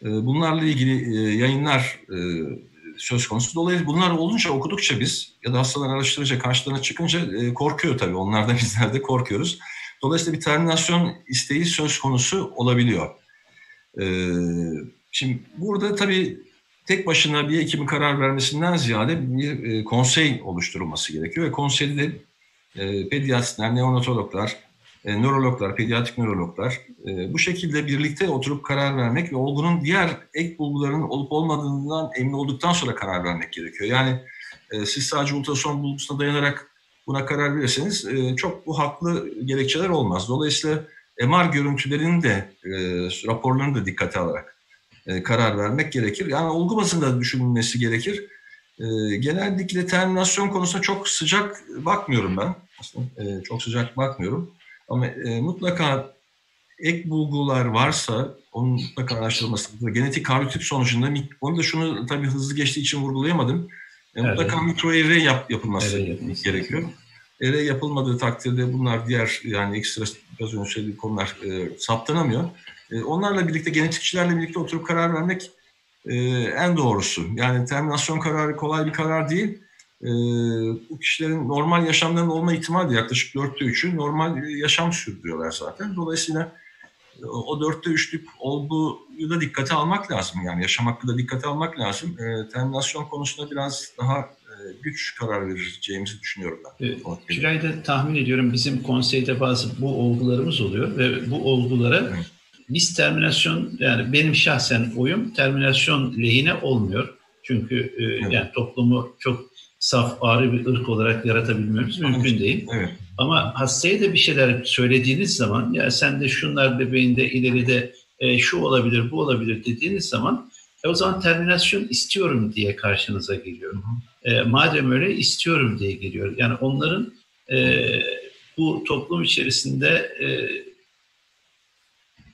S2: e, bunlarla ilgili e, yayınlar e, söz konusu. Dolayısıyla bunlar olunca okudukça biz ya da hastalar araştırınca karşılarına çıkınca e, korkuyor tabii. Onlar da bizler de korkuyoruz. Dolayısıyla bir terminasyon isteği söz konusu olabiliyor. E, şimdi burada tabii tek başına bir hekimin karar vermesinden ziyade bir e, konsey oluşturulması gerekiyor ve konseyde e, pediatristler, neonatologlar, e, nörologlar, pediatrik nörologlar e, bu şekilde birlikte oturup karar vermek ve olgunun diğer ek bulguların olup olmadığından emin olduktan sonra karar vermek gerekiyor. Yani e, siz sadece ultrason bulgusuna dayanarak buna karar verirseniz e, çok bu haklı gerekçeler olmaz. Dolayısıyla MR görüntülerinin de e, raporlarını da dikkate alarak e, karar vermek gerekir. Yani olgu bazında düşünülmesi gerekir. E, genellikle terminasyon konusunda çok sıcak bakmıyorum ben. Aslında e, çok sıcak bakmıyorum. Ama e, mutlaka ek bulgular varsa onun mutlaka araştırılması. Genetik karotip sonucunda onu da şunu tabii hızlı geçtiği için vurgulayamadım. E, evet. Mutlaka mikroevre yap, yapılması evet, gerekiyor. Ere yapılmadığı takdirde bunlar diğer yani ekstra biraz önce söylediğim konular e, saptanamıyor. E, onlarla birlikte genetikçilerle birlikte oturup karar vermek e, en doğrusu. Yani terminasyon kararı kolay bir karar değil. E, bu kişilerin normal yaşamlarının olma ihtimali yaklaşık dörtte üçü normal yaşam sürdürüyorlar zaten. Dolayısıyla e, o dörtte üçlük olguyu da dikkate almak lazım. Yani yaşam hakkı da dikkate almak lazım. E, terminasyon konusunda biraz daha e, güç karar vereceğimizi düşünüyorum ben.
S1: E, tahmin ediyorum bizim konseyde bazı bu olgularımız oluyor ve bu olgulara evet. Biz terminasyon yani benim şahsen oyum terminasyon lehine olmuyor. Çünkü e, evet. yani toplumu çok saf, ağrı bir ırk olarak yaratabilmemiz mümkün değil. Evet. Ama hastaya da bir şeyler söylediğiniz zaman ya sen de şunlar bebeğinde ileride e, şu olabilir, bu olabilir dediğiniz zaman e, o zaman terminasyon istiyorum diye karşınıza geliyor. E, madem öyle istiyorum diye geliyor. Yani onların e, bu toplum içerisinde e,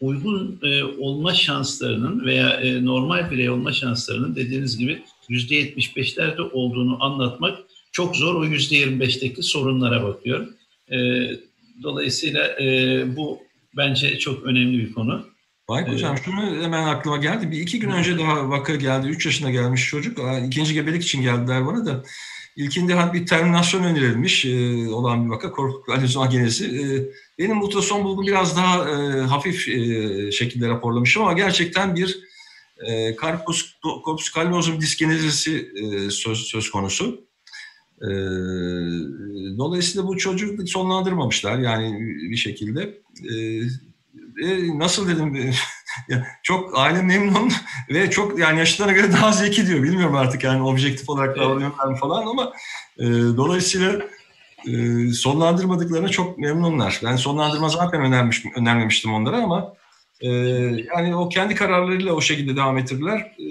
S1: uygun e, olma şanslarının veya e, normal birey olma şanslarının dediğiniz gibi yüzde 75'lerde olduğunu anlatmak çok zor. O yüzde 25'teki sorunlara bakıyor. E, dolayısıyla e, bu bence çok önemli bir konu.
S2: Bayk Hocam şunu hemen aklıma geldi. Bir iki gün önce daha vaka geldi. Üç yaşına gelmiş çocuk. ikinci gebelik için geldiler bana da. İlkinde hani bir terminasyon önerilmiş e, olan bir vaka. Korkuk genesi. E, benim ultrason bulgum biraz daha e, hafif e, şekilde raporlamışım ama gerçekten bir e, karpus, korpus kallozum diskenezisi e, söz, söz konusu. E, dolayısıyla bu çocuğu sonlandırmamışlar yani bir şekilde. E, e, nasıl dedim çok aile memnun ve çok yani yaşlarına göre daha zeki diyor. Bilmiyorum artık yani objektif olarak davranıyorlar mı falan ama e, dolayısıyla e, sonlandırmadıklarına çok memnunlar. Ben sonlandırma zaten önermiştim, önermemiştim onlara ama e, yani o kendi kararlarıyla o şekilde devam ettirdiler. E,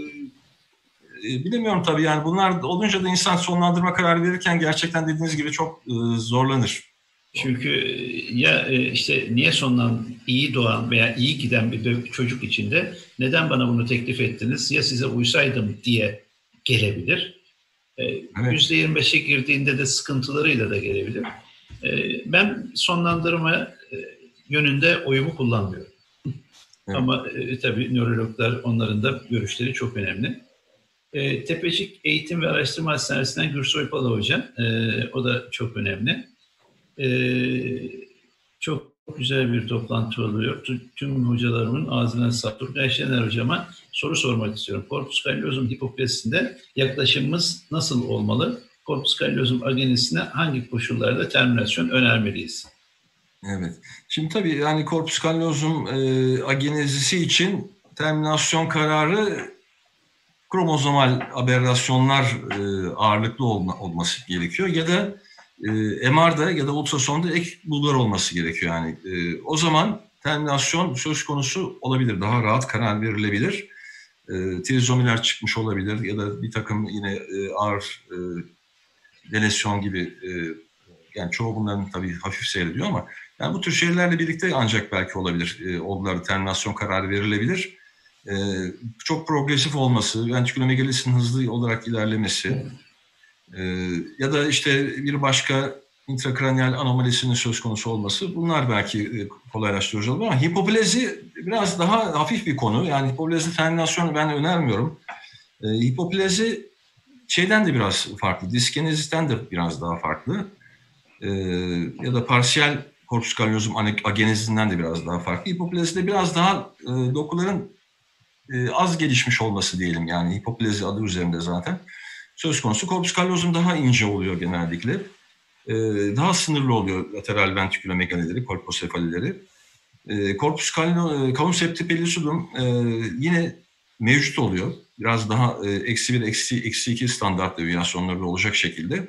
S2: e, bilemiyorum tabii yani bunlar olunca da insan sonlandırma kararı verirken gerçekten dediğiniz gibi çok e, zorlanır.
S1: Çünkü ya e, işte niye sondan iyi doğan veya iyi giden bir çocuk içinde neden bana bunu teklif ettiniz ya size uysaydım diye gelebilir. E, evet. %25'e girdiğinde de sıkıntılarıyla da gelebilir. E, ben sonlandırma yönünde oyumu kullanmıyorum. Evet. Ama tabii nörologlar onların da görüşleri çok önemli. Tepecik Eğitim ve Araştırma Hastanesi'nden Gürsoy Pala Hocam, o da çok önemli. Ee, çok güzel bir toplantı oluyor. Tüm hocalarımın ağzına sağlık. Turgay Şener hocama soru sormak istiyorum. Korpus kallozum hipoplesinde yaklaşımımız nasıl olmalı? Korpus kallozum agenisine hangi koşullarda terminasyon önermeliyiz?
S2: Evet. Şimdi tabii yani korpus kallozum e, agenezisi için terminasyon kararı kromozomal aberrasyonlar e, ağırlıklı olma, olması gerekiyor ya da e, MR'da ya da ultrasonda ek bulgular olması gerekiyor yani. E, o zaman terminasyon söz konusu olabilir. Daha rahat karar verilebilir. E, trizomiler çıkmış olabilir ya da bir takım yine e, ağır e, delesyon gibi e, yani çoğu bunların tabii hafif seyrediyor ama yani bu tür şeylerle birlikte ancak belki olabilir. E, olguları terminasyon kararı verilebilir. E, çok progresif olması, ventrikülomegalisinin hızlı olarak ilerlemesi, ee, ya da işte bir başka intrakraniyal anomalisinin söz konusu olması bunlar belki e, kolaylaştırıcı olur ama hipoplezi biraz daha hafif bir konu. Yani hipoplezi terminasyonu ben önermiyorum. E, hipoplezi şeyden de biraz farklı, diskenezisten de biraz daha farklı. E, ya da parsiyel korpus kallozum agenezinden de biraz daha farklı. Hipoplezide biraz daha e, dokuların e, az gelişmiş olması diyelim yani hipoplezi adı üzerinde zaten söz konusu. Korpus kallozum daha ince oluyor genellikle. e, daha sınırlı oluyor lateral ventrikülomegalileri, korposefalileri. E, corpus callosum septipellucidum e, yine mevcut oluyor. Biraz daha e, eksi bir, eksi, eksi iki standart deviyasyonları olacak şekilde.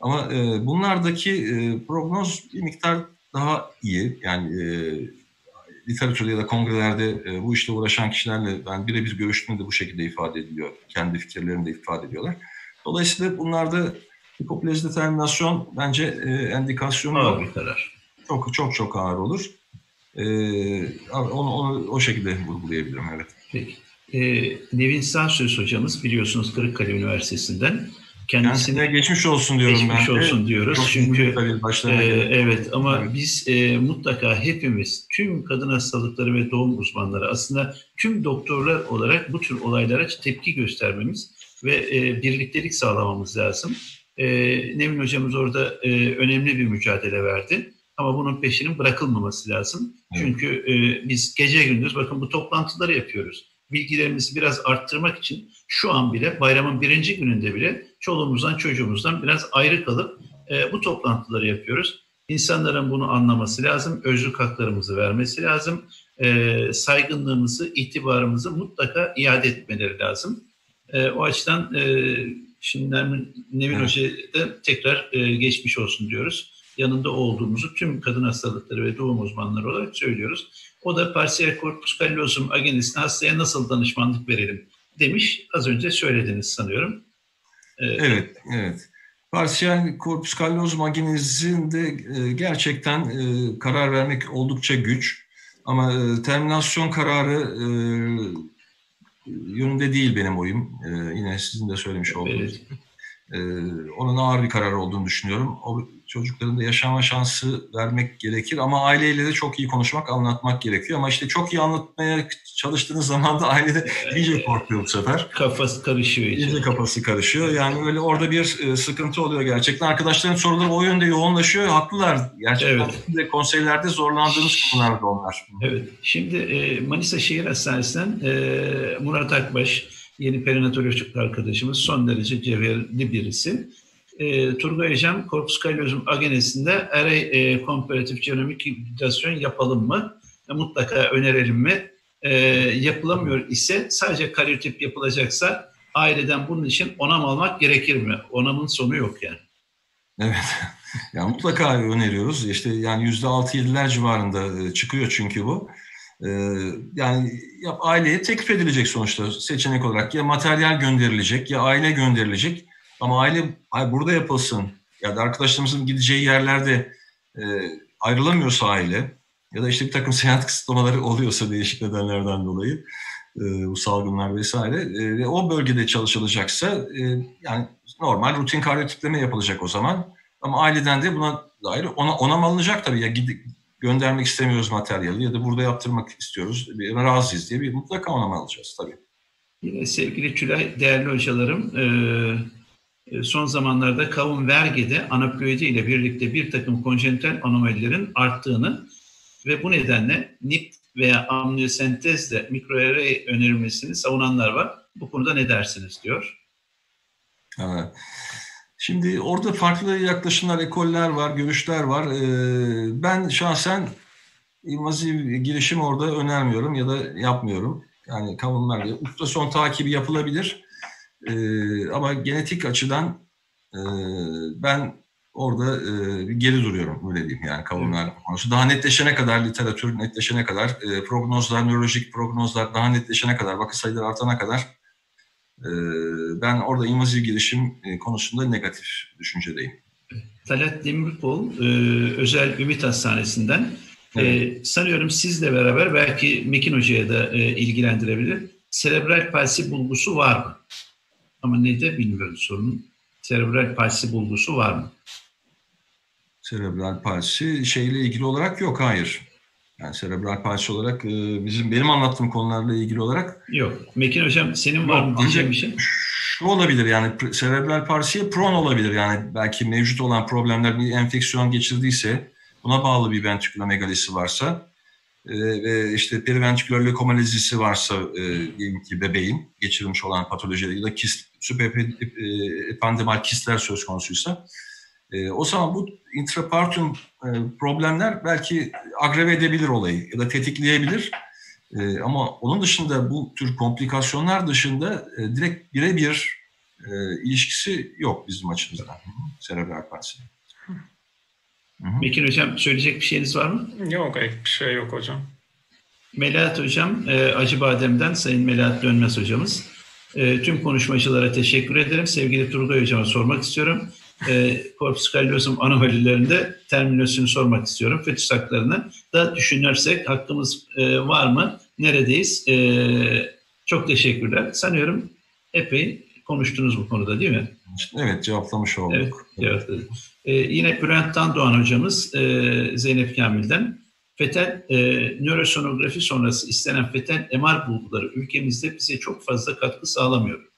S2: Ama e, bunlardaki e, prognoz bir miktar daha iyi. Yani e, literatürde ya da kongrelerde e, bu işle uğraşan kişilerle ben birebir görüştüğümde bu şekilde ifade ediliyor. Kendi fikirlerini de ifade ediyorlar. Dolayısıyla bunlarda hipoplezi determinasyon bence e, endikasyonu
S1: ağır bir karar.
S2: Çok çok çok ağır olur. E, onu, onu o şekilde vurgulayabilirim evet.
S1: Peki. E, Nevin Sansöz hocamız biliyorsunuz Kırıkkale Üniversitesi'nden.
S2: Kendisine Kendisine geçmiş olsun diyorum
S1: geçmiş
S2: ben.
S1: Geçmiş olsun diyoruz.
S2: Çok
S1: Çünkü e, evet ama evet. biz e, mutlaka hepimiz tüm kadın hastalıkları ve doğum uzmanları aslında tüm doktorlar olarak bu tür olaylara tepki göstermemiz ve e, birliktelik sağlamamız lazım. E, Nevin hocamız orada e, önemli bir mücadele verdi. Ama bunun peşinin bırakılmaması lazım. Evet. Çünkü e, biz gece gündüz bakın bu toplantıları yapıyoruz. Bilgilerimizi biraz arttırmak için şu an bile bayramın birinci gününde bile çoluğumuzdan çocuğumuzdan biraz ayrı kalıp e, bu toplantıları yapıyoruz. İnsanların bunu anlaması lazım, özlük haklarımızı vermesi lazım, e, saygınlığımızı, itibarımızı mutlaka iade etmeleri lazım. E, o açıdan e, şimdi Nevin evet. Hoca'ya tekrar e, geçmiş olsun diyoruz. Yanında olduğumuzu tüm kadın hastalıkları ve doğum uzmanları olarak söylüyoruz. O da parsiyel korpus kallozum agenisine hastaya nasıl danışmanlık verelim demiş. Az önce söylediniz sanıyorum.
S2: Ee, evet, evet. Parsiyel korpus kallozum agenizinde e, gerçekten e, karar vermek oldukça güç. Ama e, terminasyon kararı e, yönünde değil benim oyum. E, yine sizin de söylemiş olduğunuz evet. gibi. E, onun ağır bir karar olduğunu düşünüyorum. O çocukların da yaşama şansı vermek gerekir ama aileyle de çok iyi konuşmak, anlatmak gerekiyor. Ama işte çok iyi anlatmaya çalıştığınız zaman da ailede iyice korkuyor bu sefer.
S1: Kafası karışıyor iyice.
S2: İyice kafası karışıyor. Yani öyle orada bir e, sıkıntı oluyor gerçekten. Arkadaşların soruları o yönde yoğunlaşıyor. Haklılar. Gerçekten evet. konseylerde zorlandığımız konular da onlar.
S1: Evet. Şimdi e, Manisa Şehir Hastanesi'nden e, Murat Akbaş, yeni perinatolojik arkadaşımız son derece cevherli birisi e, Turgay Hocam korpus kallozum agenesinde array e, komparatif genomik hibridasyon yapalım mı? E, mutlaka önerelim mi? E, yapılamıyor ise sadece karyotip yapılacaksa aileden bunun için onam almak gerekir mi? Onamın sonu yok yani.
S2: Evet. ya mutlaka öneriyoruz. İşte yani yüzde altı yediler civarında e, çıkıyor çünkü bu. Ee, yani ya aileye teklif edilecek sonuçta seçenek olarak ya materyal gönderilecek ya aile gönderilecek. Ama aile burada yapılsın ya da arkadaşlarımızın gideceği yerlerde e, ayrılamıyorsa aile ya da işte bir takım seyahat kısıtlamaları oluyorsa değişik nedenlerden dolayı e, bu salgınlar vesaire e, ve o bölgede çalışılacaksa e, yani normal rutin karyotipleme yapılacak o zaman ama aileden de buna dair ona, onam alınacak tabii ya gidip göndermek istemiyoruz materyali ya da burada yaptırmak istiyoruz razıyız diye bir mutlaka onam alacağız tabii.
S1: Yine sevgili Tülay, değerli hocalarım, e, e, son zamanlarda kavun vergide anaploidi ile birlikte bir takım konjenital anomalilerin arttığını ve bu nedenle NIP veya amniyosentezle mikroarray önerilmesini savunanlar var. Bu konuda ne dersiniz diyor.
S2: Şimdi orada farklı yaklaşımlar, ekoller var, görüşler var. Ee, ben şahsen invaziv girişim orada önermiyorum ya da yapmıyorum. Yani kavunlar ultrason takibi yapılabilir e, ama genetik açıdan e, ben orada e, geri duruyorum öyle diyeyim yani kavunlar konusu. Daha netleşene kadar, literatür netleşene kadar, e, prognozlar, nörolojik prognozlar daha netleşene kadar, vaka sayıları artana kadar e, ben orada invaziv girişim e, konusunda negatif düşüncedeyim.
S1: Talat Demirkol, e, Özel Ümit Hastanesi'nden. E, evet. E, sanıyorum sizle beraber belki Mekin Hoca'ya da e, ilgilendirebilir. Serebral palsi bulgusu var mı? Ama ne de bilmiyorum sorunun. Serebral palsi bulgusu var mı?
S2: Serebral palsi şeyle ilgili olarak yok, hayır. Yani serebral palsi olarak e, bizim benim anlattığım konularla ilgili olarak
S1: yok. Mekin hocam senin var mı diyeceğim bir şey?
S2: Şu olabilir yani serebral palsiye pron olabilir yani belki mevcut olan problemler bir enfeksiyon geçirdiyse buna bağlı bir ventrikulomegalisi varsa ee, ve işte periventriküler lökomalezisi varsa e, diyelim ki bebeğin geçirmiş olan patoloji ya da kist, süperependimal kistler söz konusuysa E, o zaman bu intrapartum e, problemler belki agrave edebilir olayı ya da tetikleyebilir. E, ama onun dışında bu tür komplikasyonlar dışında e, direkt birebir e, ilişkisi yok bizim açımızdan serebral palsinin.
S1: Mekin Hocam söyleyecek bir şeyiniz var mı?
S3: Yok ek bir şey yok hocam.
S1: Melahat Hocam, e, Acıbadem'den Sayın Melahat Dönmez Hocamız. E, tüm konuşmacılara teşekkür ederim. Sevgili Turgay Hocam'a sormak istiyorum. E, Corpus callosum anomalilerinde terminosunu sormak istiyorum. Fetüs haklarını da düşünürsek hakkımız e, var mı? Neredeyiz? E, çok teşekkürler. Sanıyorum epey konuştunuz bu konuda değil mi?
S2: Evet cevaplamış olduk.
S1: Evet, cevapladık. Ee, yine Bülent Tandoğan hocamız e, Zeynep Kamil'den fetal e, nörosonografi sonrası istenen fetal MR bulguları ülkemizde bize çok fazla katkı sağlamıyor.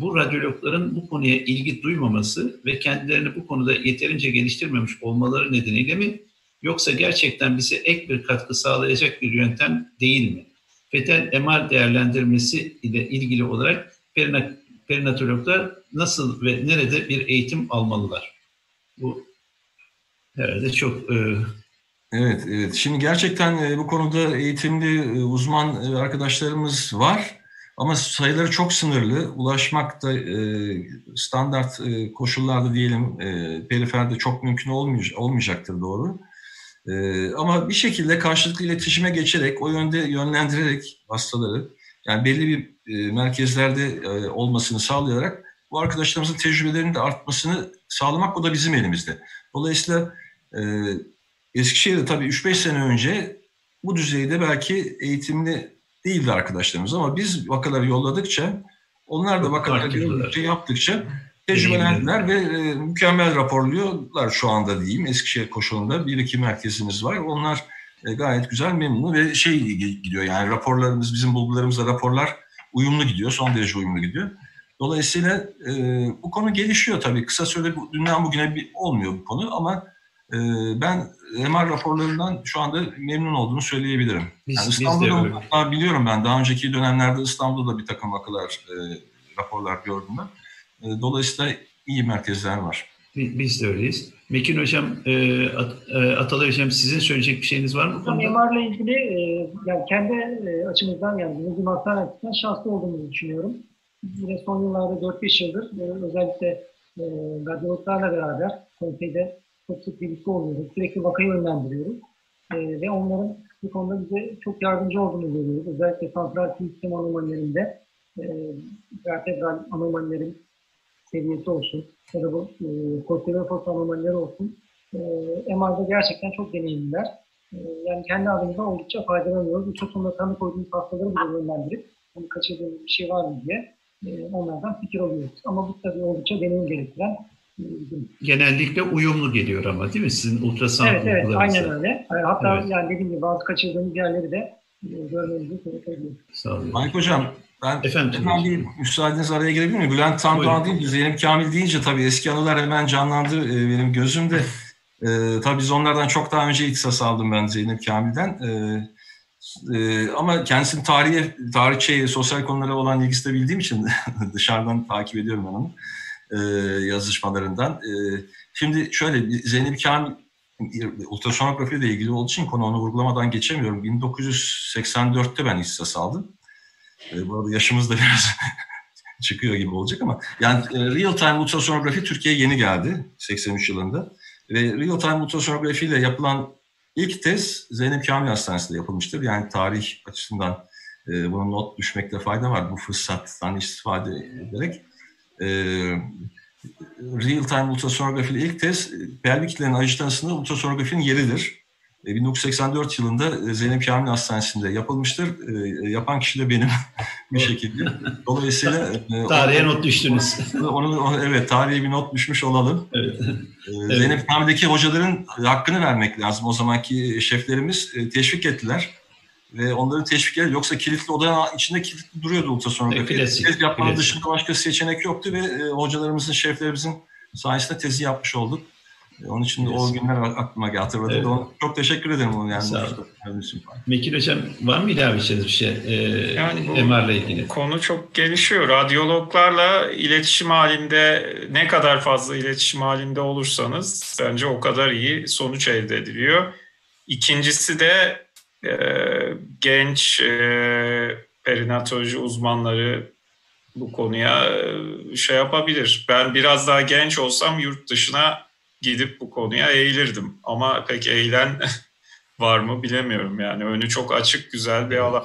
S1: Bu radyologların bu konuya ilgi duymaması ve kendilerini bu konuda yeterince geliştirmemiş olmaları nedeniyle mi yoksa gerçekten bize ek bir katkı sağlayacak bir yöntem değil mi? Fetal MR değerlendirmesi ile ilgili olarak perina, perinatologlar nasıl ve nerede bir eğitim almalılar? Bu herhalde çok... E...
S2: Evet, evet. Şimdi gerçekten e, bu konuda eğitimli e, uzman e, arkadaşlarımız var. Ama sayıları çok sınırlı. Ulaşmak da e, standart e, koşullarda diyelim e, periferde çok mümkün olmayacak, olmayacaktır doğru. E, ama bir şekilde karşılıklı iletişime geçerek, o yönde yönlendirerek hastaları, yani belli bir e, merkezlerde e, olmasını sağlayarak bu arkadaşlarımızın tecrübelerinin de artmasını sağlamak o da bizim elimizde. Dolayısıyla e, Eskişehir'de tabii 3-5 sene önce bu düzeyde belki eğitimli değildi arkadaşlarımız ama biz vakaları yolladıkça onlar da vakaları şey yaptıkça tecrübelendiler ve e, mükemmel raporluyorlar şu anda diyeyim. Eskişehir koşulunda bir iki merkezimiz var. Onlar e, gayet güzel memnun ve şey gidiyor yani raporlarımız bizim bulgularımızla raporlar uyumlu gidiyor. Son derece uyumlu gidiyor. Dolayısıyla e, bu konu gelişiyor tabii. Kısa sürede dünden bugüne bir, olmuyor bu konu ama ben MR raporlarından şu anda memnun olduğunu söyleyebilirim.
S1: Biz,
S2: yani İstanbul'da biliyorum ben daha önceki dönemlerde İstanbul'da bir takım vakalar, e, raporlar gördüm ben. E, dolayısıyla iyi merkezler var.
S1: Biz de öyleyiz. Mekin Hocam, e, At, e, Atalay Hocam sizin söyleyecek bir şeyiniz var mı?
S4: MR'la ilgili e, yani kendi e, açımızdan yani bizim hastane açısından şanslı olduğumuzu düşünüyorum yine son yıllarda 4-5 yıldır e, özellikle e, radyologlarla beraber konseyde çok sık birlikte oluyoruz. Sürekli vakayı yönlendiriyoruz. E, ve onların bu konuda bize çok yardımcı olduğunu görüyoruz. Özellikle santral sistem anomalilerinde e, vertebral anomalilerin seviyesi olsun ya da bu e, kortizofos anomalileri olsun. E, MR'da gerçekten çok deneyimliler. E, yani kendi adımıza oldukça faydalanıyoruz. Bu çok sonunda tanı koyduğumuz hastaları bile yönlendirip hani kaçırdığımız bir şey var mı diye e, onlardan fikir alıyoruz. Ama bu tabii oldukça deneyim gerektiren
S1: Genellikle uyumlu geliyor ama değil mi? Sizin ultrasound
S4: Evet, evet aynen öyle. E, hatta evet. yani dediğim gibi bazı kaçırdığımız yerleri de e, görmenizi.
S2: Sağ olun. Mike Hocam, ben Efendim, hemen bir müsaadeniz araya girebilir miyim? Bülent Tandoğan deyince, Zeynep Kamil deyince tabii eski anılar hemen canlandı benim gözümde. ee, tabii biz onlardan çok daha önce ihtisas aldım ben Zeynep Kamil'den. Ee, e, ama kendisinin tarihe, tarihçe, sosyal konulara olan ilgisi de bildiğim için dışarıdan takip ediyorum ben onu e, yazışmalarından. E, şimdi şöyle Zeynep Kamil ultrasonografi ile ilgili olduğu için konu onu vurgulamadan geçemiyorum. 1984'te ben ihtisas aldım. E, bu arada yaşımız da biraz çıkıyor gibi olacak ama yani e, real time ultrasonografi Türkiye'ye yeni geldi 83 yılında ve real time ultrasonografi ile yapılan İlk tez Zeynep Kamil Hastanesi'nde yapılmıştır. Yani tarih açısından e, buna not düşmekte fayda var bu fırsattan istifade ederek. E, real time ultrasonografi ilk tez pelvik kitlerin ajitasında ultrasonografinin yeridir. 1984 e, yılında Zeynep Kamil Hastanesi'nde yapılmıştır. E, yapan kişi de benim bir şekilde. Dolayısıyla
S1: e, tarihe not düştünüz.
S2: Onu, evet tarihe bir not düşmüş olalım. Evet.
S1: Evet.
S2: Zeynep Kamil'deki hocaların hakkını vermek lazım. O zamanki şeflerimiz teşvik ettiler. Ve onların teşvikleri yoksa kilitli odanın içinde kilitli duruyordu ultrasonografi.
S1: Klasik,
S2: Tez yapmanın dışında başka seçenek yoktu ve hocalarımızın, şeflerimizin sayesinde tezi yapmış olduk. Onun için de o günler aklıma geldi. Hatırladım.
S1: Evet.
S2: Onu, çok teşekkür ederim onu yani.
S1: Mekil Hocam var mı ilave edeceğiniz bir şey e,
S3: Yani bu-
S1: MR'la ilgili?
S3: Konu çok gelişiyor. Radyologlarla iletişim halinde ne kadar fazla iletişim halinde olursanız bence o kadar iyi sonuç elde ediliyor. İkincisi de e, genç e, perinatoloji uzmanları bu konuya e, şey yapabilir. Ben biraz daha genç olsam yurt dışına gidip bu konuya eğilirdim. Ama pek eğilen var mı bilemiyorum yani. Önü çok açık, güzel bir alan.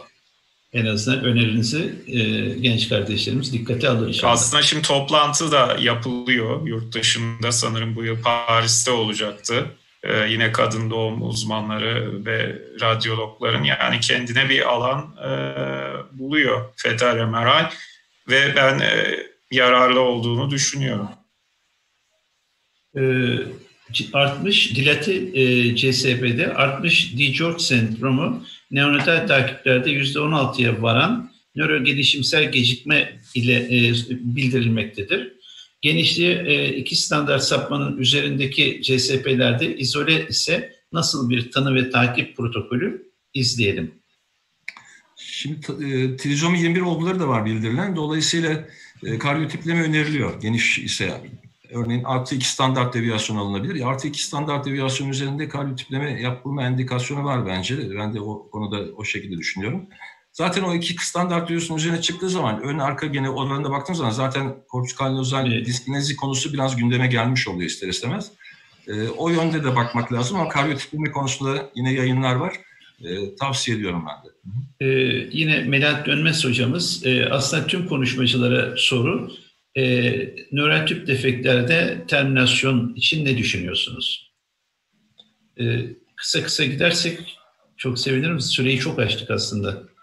S1: En azından önerinizi e, genç kardeşlerimiz dikkate alır inşallah.
S3: Aslında şimdi toplantı da yapılıyor yurt dışında sanırım bu yıl Paris'te olacaktı. Ee, yine kadın doğum uzmanları ve radyologların yani kendine bir alan e, buluyor fetal MRI ve ben e, yararlı olduğunu düşünüyorum.
S1: e, artmış dilati e, artmış D. George sendromu neonatal takiplerde %16'ya varan nöro gelişimsel gecikme ile e, bildirilmektedir. Genişliği e, iki standart sapmanın üzerindeki CSP'lerde izole ise nasıl bir tanı ve takip protokolü izleyelim.
S2: Şimdi e, trizomi 21 olguları da var bildirilen. Dolayısıyla e, karyotipleme öneriliyor. Geniş ise örneğin artı 2 standart deviyasyon alınabilir. Artı 2 standart deviyasyon üzerinde karyotipleme yapılma endikasyonu var bence. Ben de o konuda o şekilde düşünüyorum. Zaten o iki standart deviyasyon üzerine çıktığı zaman ön arka gene oranına baktığımız zaman zaten korpüskal nozal
S1: Evet.
S2: diskinezi konusu biraz gündeme gelmiş oluyor ister istemez. E, o yönde de bakmak lazım ama karyotipleme konusunda yine yayınlar var. E, tavsiye ediyorum ben de.
S1: Ee, yine Melahat Dönmez hocamız e, aslında tüm konuşmacılara soru. E, nöral tüp defektlerde terminasyon için ne düşünüyorsunuz? E, kısa kısa gidersek çok sevinirim. Süreyi çok açtık aslında.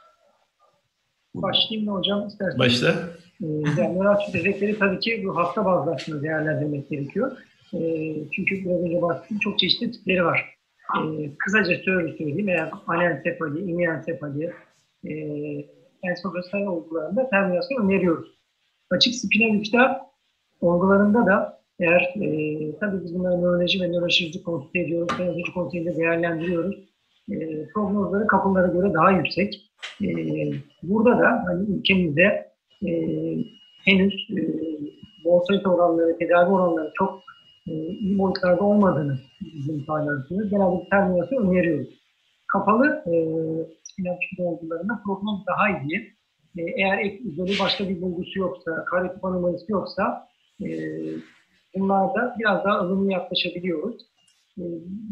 S4: Başlayayım mı hocam isterseniz?
S1: Başla.
S4: Ee, yani nöral tüp defektleri tabii ki bu hasta bazlı aslında değerlendirmek gerekiyor. Ee, çünkü biraz önce bahsettiğim çok çeşitli tipleri var. Ee, kısaca şöyle söyleyeyim, eğer anensefali, imiensefali, e, ensofasal olgularında terminasyon öneriyoruz. Açık spinal uçta olgularında da eğer e, tabii biz bunları nöroloji ve nöroşirurji konsülte ediyoruz, nöroloji konseyinde değerlendiriyoruz. E, prognozları kapılara göre daha yüksek. E, burada da hani ülkemizde e, henüz e, mortalite oranları, tedavi oranları çok e, iyi boyutlarda olmadığını bizim paylaşıyoruz. Genelde bir terminasyon öneriyoruz. Kapalı e, spinal tüp olgularında prognoz daha iyi. E, eğer ek izole başka bir bulgusu yoksa, karyotip anomalisi yoksa e, bunlarda biraz daha ılımlı yaklaşabiliyoruz. E,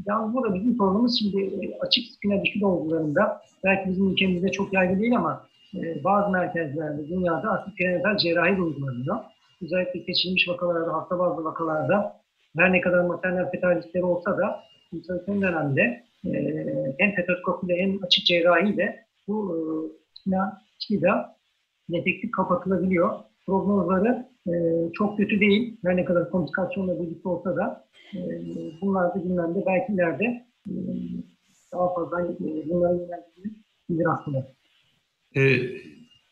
S4: yalnız burada bizim sorunumuz şimdi e, açık spinal tüp olgularında belki bizim ülkemizde çok yaygın değil ama e, bazı merkezlerde dünyada artık perinatal cerrahi uygulanıyor. Özellikle seçilmiş vakalarda, hasta bazı vakalarda her ne kadar maternal fetal riskleri olsa da son dönemde hem fetoskopiyle hem açık cerrahiyle bu e, spinal çiğda detektif kapatılabiliyor. Prognozları çok kötü değil. Her ne kadar komplikasyonla birlikte olsa da bunlar da gündemde belki ileride e, daha fazla e, bunlara yöneltilir aslında.
S1: Ee,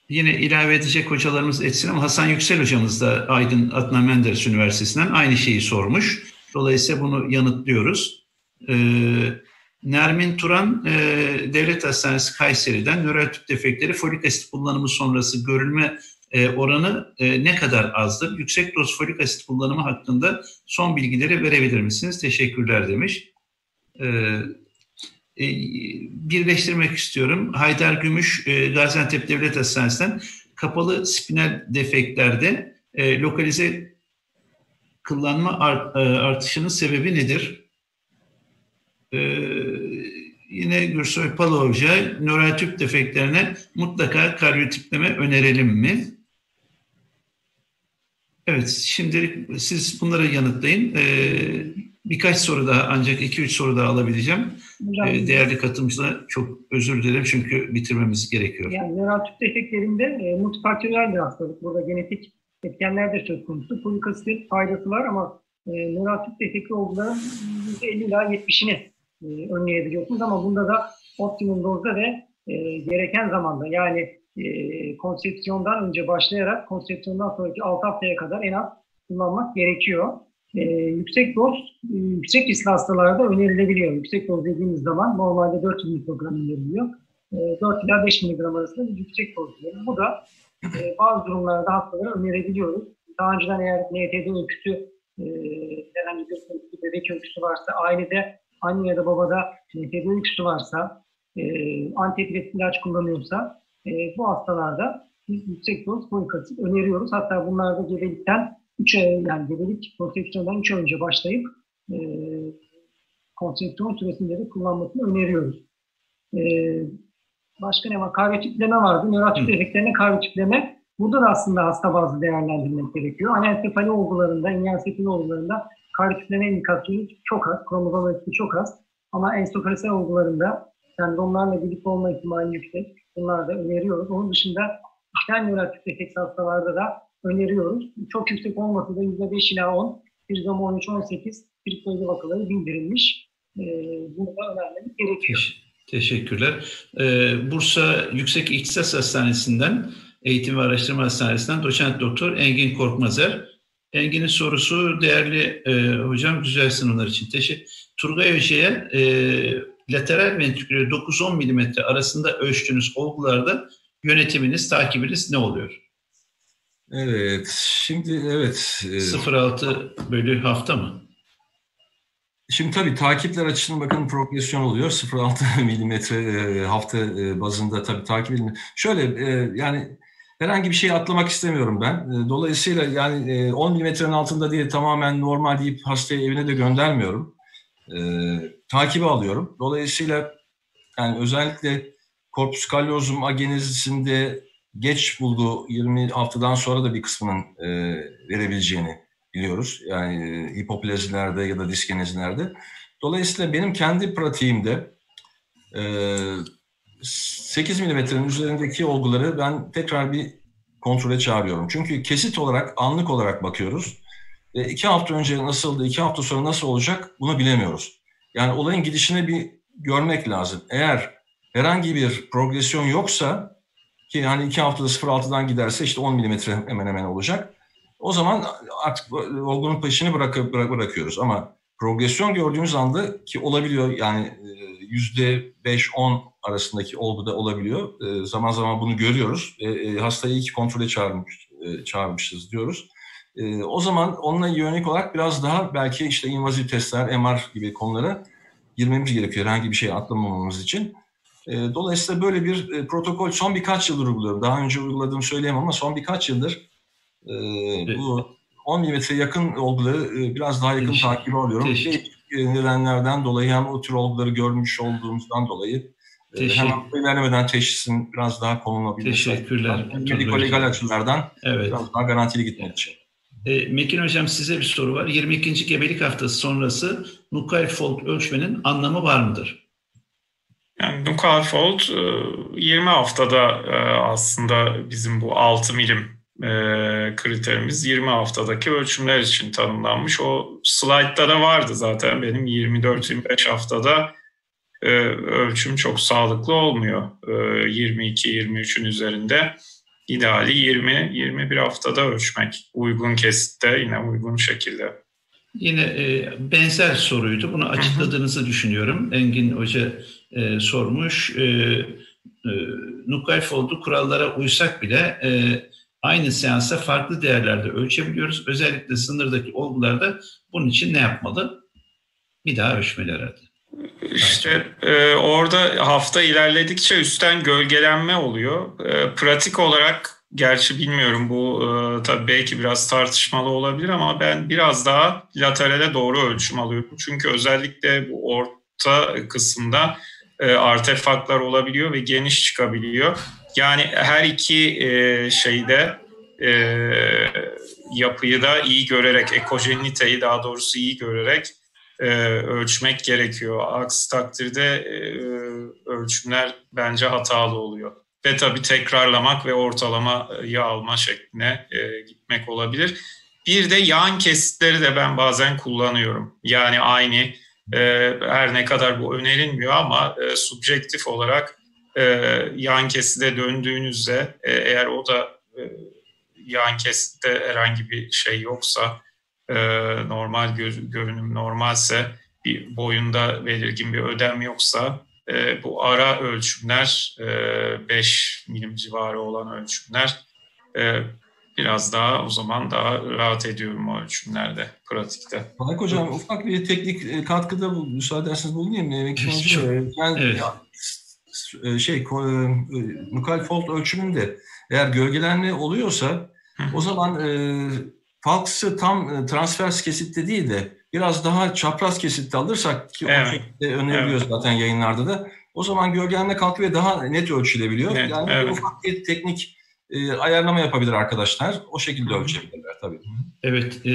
S1: yine ilave edecek hocalarımız etsin ama Hasan Yüksel hocamız da Aydın Adnan Menderes Üniversitesi'nden aynı şeyi sormuş. Dolayısıyla bunu yanıtlıyoruz. Ee, Nermin Turan e, Devlet Hastanesi Kayseri'den nöral tüp defektleri folik asit kullanımı sonrası görülme e, oranı e, ne kadar azdır? Yüksek doz folik asit kullanımı hakkında son bilgileri verebilir misiniz? Teşekkürler demiş. Ee, e, birleştirmek istiyorum. Haydar Gümüş e, Gaziantep Devlet Hastanesi'nden kapalı spinal defektlerde e, lokalize kıllanma art, e, artışının sebebi nedir? E, yine Gürsoy Palo Hoca nöral tüp defektlerine mutlaka karyotipleme önerelim mi? Evet, şimdilik siz bunları yanıtlayın. E, birkaç soru daha ancak 2-3 soru daha alabileceğim.
S4: Hocam,
S1: E, değerli katılımcılara çok özür dilerim çünkü bitirmemiz gerekiyor.
S4: Yani nöral tüp defektlerinde e, multifaktörel bir hastalık. Burada genetik etkenler de söz konusu. Folik asitin faydası var ama e, nöral tüp defekti olguların %50 ila 70'ini e, önleyebiliyorsunuz ama bunda da optimum dozda ve e, gereken zamanda yani e, konsepsiyondan önce başlayarak konsepsiyondan sonraki 6 haftaya kadar en az kullanmak gerekiyor. E, yüksek doz, e, yüksek riskli hastalarda önerilebiliyor. Yüksek doz dediğimiz zaman normalde 400 mikrogram öneriliyor. E, 4 ila 5 miligram arasında bir yüksek doz diyelim. Bu da e, bazı durumlarda hastalara önerebiliyoruz. Daha önceden eğer NTD öyküsü, e, herhangi bir bebek öyküsü varsa, ailede anne ya da babada NTD öyküsü varsa, e, antiepileptik ilaç kullanıyorsa e, bu hastalarda yüksek doz folik asit öneriyoruz. Hatta bunlarda gebelikten 3 ay yani gebelik konsepsiyondan 3 ay önce başlayıp e, konsepsiyon süresinde de kullanmasını öneriyoruz. E, başka ne var? Kahve tüpleme vardı. Nörotik efektlerine kahve tüpleme. Burada da aslında hasta bazı değerlendirmek gerekiyor. Anensefali olgularında, inyensefali olgularında kahve tüpleme indikasyonu çok az. Kromozom etkisi çok az. Ama ensofarisal olgularında sendromlarla birlikte olma ihtimali yüksek. Bunlar da öneriyoruz. Onun dışında işten nörotik efekt hastalarda da öneriyoruz. Çok yüksek olmasa da %5 ila 10, trizom 13-18 triploidi vakaları bildirilmiş. Ee, bunu da önermemiz gerekiyor.
S1: Teşekkürler. Ee, Bursa Yüksek İhtisas Hastanesi'nden, Eğitim ve Araştırma Hastanesi'nden doçent doktor Engin Korkmazer. Engin'in sorusu değerli e, hocam güzel sınavlar için. Teşekkür. Turgay Hoca'ya e, lateral ventrikülü 9-10 mm arasında ölçtüğünüz olgularda yönetiminiz, takibiniz ne oluyor?
S2: Evet, şimdi evet.
S1: E, 0.6 bölü hafta mı?
S2: Şimdi tabii takipler açısından bakın progresyon oluyor. 0.6 milimetre e, hafta e, bazında tabii takip edilmiyor. Şöyle e, yani herhangi bir şey atlamak istemiyorum ben. Dolayısıyla yani 10 milimetrenin altında değil tamamen normal deyip hastayı evine de göndermiyorum. Takibi alıyorum. Dolayısıyla yani özellikle korpus kallozum agenezisinde geç bulduğu 20 haftadan sonra da bir kısmının verebileceğini biliyoruz. Yani e, hipoplazilerde ya da diskenezilerde. Dolayısıyla benim kendi pratiğimde 8 e, milimetrenin üzerindeki olguları ben tekrar bir kontrole çağırıyorum. Çünkü kesit olarak, anlık olarak bakıyoruz. E, iki hafta önce nasıldı, iki hafta sonra nasıl olacak bunu bilemiyoruz. Yani olayın gidişine bir görmek lazım. Eğer herhangi bir progresyon yoksa ki yani iki haftada 0.6'dan giderse işte 10 milimetre hemen hemen olacak. O zaman artık olgunun peşini bırak, bırak, bırakıyoruz. Ama progresyon gördüğümüz anda ki olabiliyor yani e, yüzde 5-10 arasındaki olgu da olabiliyor. E, zaman zaman bunu görüyoruz. E, hastayı ilk kontrole çağırmış, çağırmışız diyoruz. O zaman onunla yönelik olarak biraz daha belki işte invaziv testler, MR gibi konulara girmemiz gerekiyor herhangi bir şey atlamamamız için. Dolayısıyla böyle bir protokol son birkaç yıldır uyguluyorum. Daha önce uyguladığımı söyleyemem ama son birkaç yıldır ee, bu 10 milimetre yakın olguları e, biraz daha yakın Teşekkür. takip alıyorum. Nedenlerden dolayı hem o tür olguları görmüş olduğumuzdan dolayı e, Teşekkür. hem ilerlemeden teşhisin biraz daha konulabilmesi.
S1: Teşekkürler.
S2: Mediko-legal açılardan evet. biraz daha garantili gitmek için.
S1: E, Mekin Hocam size bir soru var. 22. gebelik haftası sonrası nukkal fold ölçmenin anlamı var mıdır?
S3: Yani nukkal fold 20 e, haftada aslında bizim bu 6 milim e, kriterimiz 20 haftadaki ölçümler için tanımlanmış. O slaytta da vardı zaten benim 24-25 haftada e, ölçüm çok sağlıklı olmuyor. E, 22-23'ün üzerinde ideali 20-21 haftada ölçmek uygun kesitte yine uygun şekilde.
S1: Yine e, benzer soruydu. Bunu açıkladığınızı düşünüyorum. Engin Hoca e, sormuş. E, e, Nukay Fold'u kurallara uysak bile e, aynı seansta farklı değerlerde ölçebiliyoruz. Özellikle sınırdaki olgularda bunun için ne yapmalı? Bir daha ölçmeli herhalde.
S3: İşte e, orada hafta ilerledikçe üstten gölgelenme oluyor. E, pratik olarak gerçi bilmiyorum bu e, tabii belki biraz tartışmalı olabilir ama ben biraz daha laterale doğru ölçüm alıyorum. Çünkü özellikle bu orta kısımda e, artefaktlar olabiliyor ve geniş çıkabiliyor. Yani her iki e, şeyde e, yapıyı da iyi görerek, ekojeniteyi daha doğrusu iyi görerek e, ölçmek gerekiyor. Aksi takdirde e, ölçümler bence hatalı oluyor. Ve tabii tekrarlamak ve ortalamayı alma şekline e, gitmek olabilir. Bir de yan kesitleri de ben bazen kullanıyorum. Yani aynı e, her ne kadar bu önerilmiyor ama e, subjektif olarak e, yan keside döndüğünüzde e, eğer o da e, yan kesitte herhangi bir şey yoksa e, normal gö- görünüm normalse bir boyunda belirgin bir ödem yoksa e, bu ara ölçümler e, 5 milim civarı olan ölçümler e, biraz daha o zaman daha rahat ediyorum o ölçümlerde pratikte.
S2: Faik Hocam ufak bir teknik e, katkıda bu, müsaade ederseniz bulunayım.
S1: Evet, çok-
S2: yani
S1: evet.
S2: ya, s- şey ko- e, Nukal Fold ölçümünde eğer gölgelenme oluyorsa
S3: Hı.
S2: o zaman e, falksı tam e, transvers kesitte değil de biraz daha çapraz kesitte alırsak ki
S3: Evet.
S2: o şekilde öneriliyor zaten yayınlarda da o zaman gölgelenme kalkı ve daha net ölçülebiliyor.
S3: Net,
S2: yani
S3: evet.
S2: ufak bir teknik e, ayarlama yapabilir arkadaşlar. O şekilde ölçebilirler tabii.
S1: Evet, e,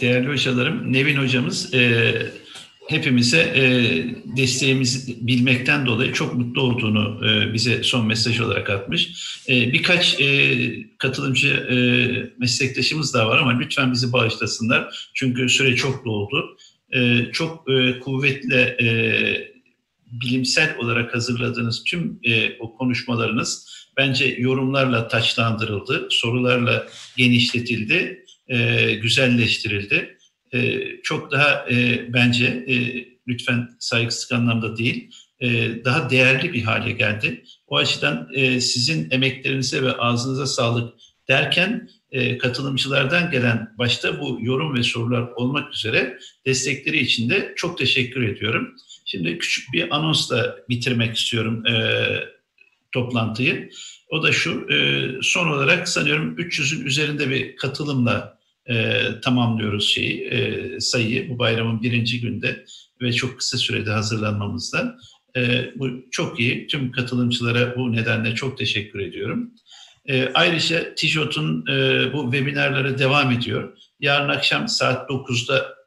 S1: değerli hocalarım, Nevin hocamız e, hepimize e, desteğimizi bilmekten dolayı çok mutlu olduğunu e, bize son mesaj olarak atmış. E, birkaç e, katılımcı e, meslektaşımız daha var ama lütfen bizi bağışlasınlar. Çünkü süre çok doldu. E, çok e, kuvvetli e, bilimsel olarak hazırladığınız tüm e, o konuşmalarınız bence yorumlarla taçlandırıldı, sorularla genişletildi e, güzelleştirildi. E, çok daha e, bence e, lütfen saygısızlık anlamda değil, e, daha değerli bir hale geldi. O açıdan e, sizin emeklerinize ve ağzınıza sağlık derken e, katılımcılardan gelen başta bu yorum ve sorular olmak üzere destekleri için de çok teşekkür ediyorum. Şimdi küçük bir anonsla bitirmek istiyorum e, toplantıyı. O da şu, e, son olarak sanıyorum 300'ün üzerinde bir katılımla e, tamamlıyoruz şeyi, e, sayıyı bu bayramın birinci günde ve çok kısa sürede hazırlanmamızda. E, bu çok iyi. Tüm katılımcılara bu nedenle çok teşekkür ediyorum. E, ayrıca TİJOT'un e, bu webinarları devam ediyor. Yarın akşam saat 9'da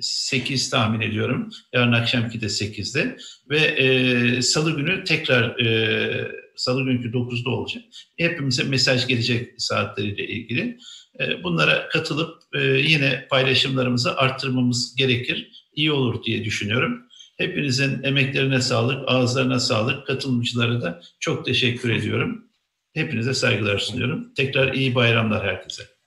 S1: 8 tahmin ediyorum. Yarın akşamki de 8'de. Ve e, salı günü tekrar e, salı günkü 9'da olacak. Hepimize mesaj gelecek saatleriyle ilgili. E, bunlara katılıp e, yine paylaşımlarımızı arttırmamız gerekir. İyi olur diye düşünüyorum. Hepinizin emeklerine sağlık, ağızlarına sağlık. Katılımcılara da çok teşekkür ediyorum. Hepinize saygılar sunuyorum. Tekrar iyi bayramlar herkese.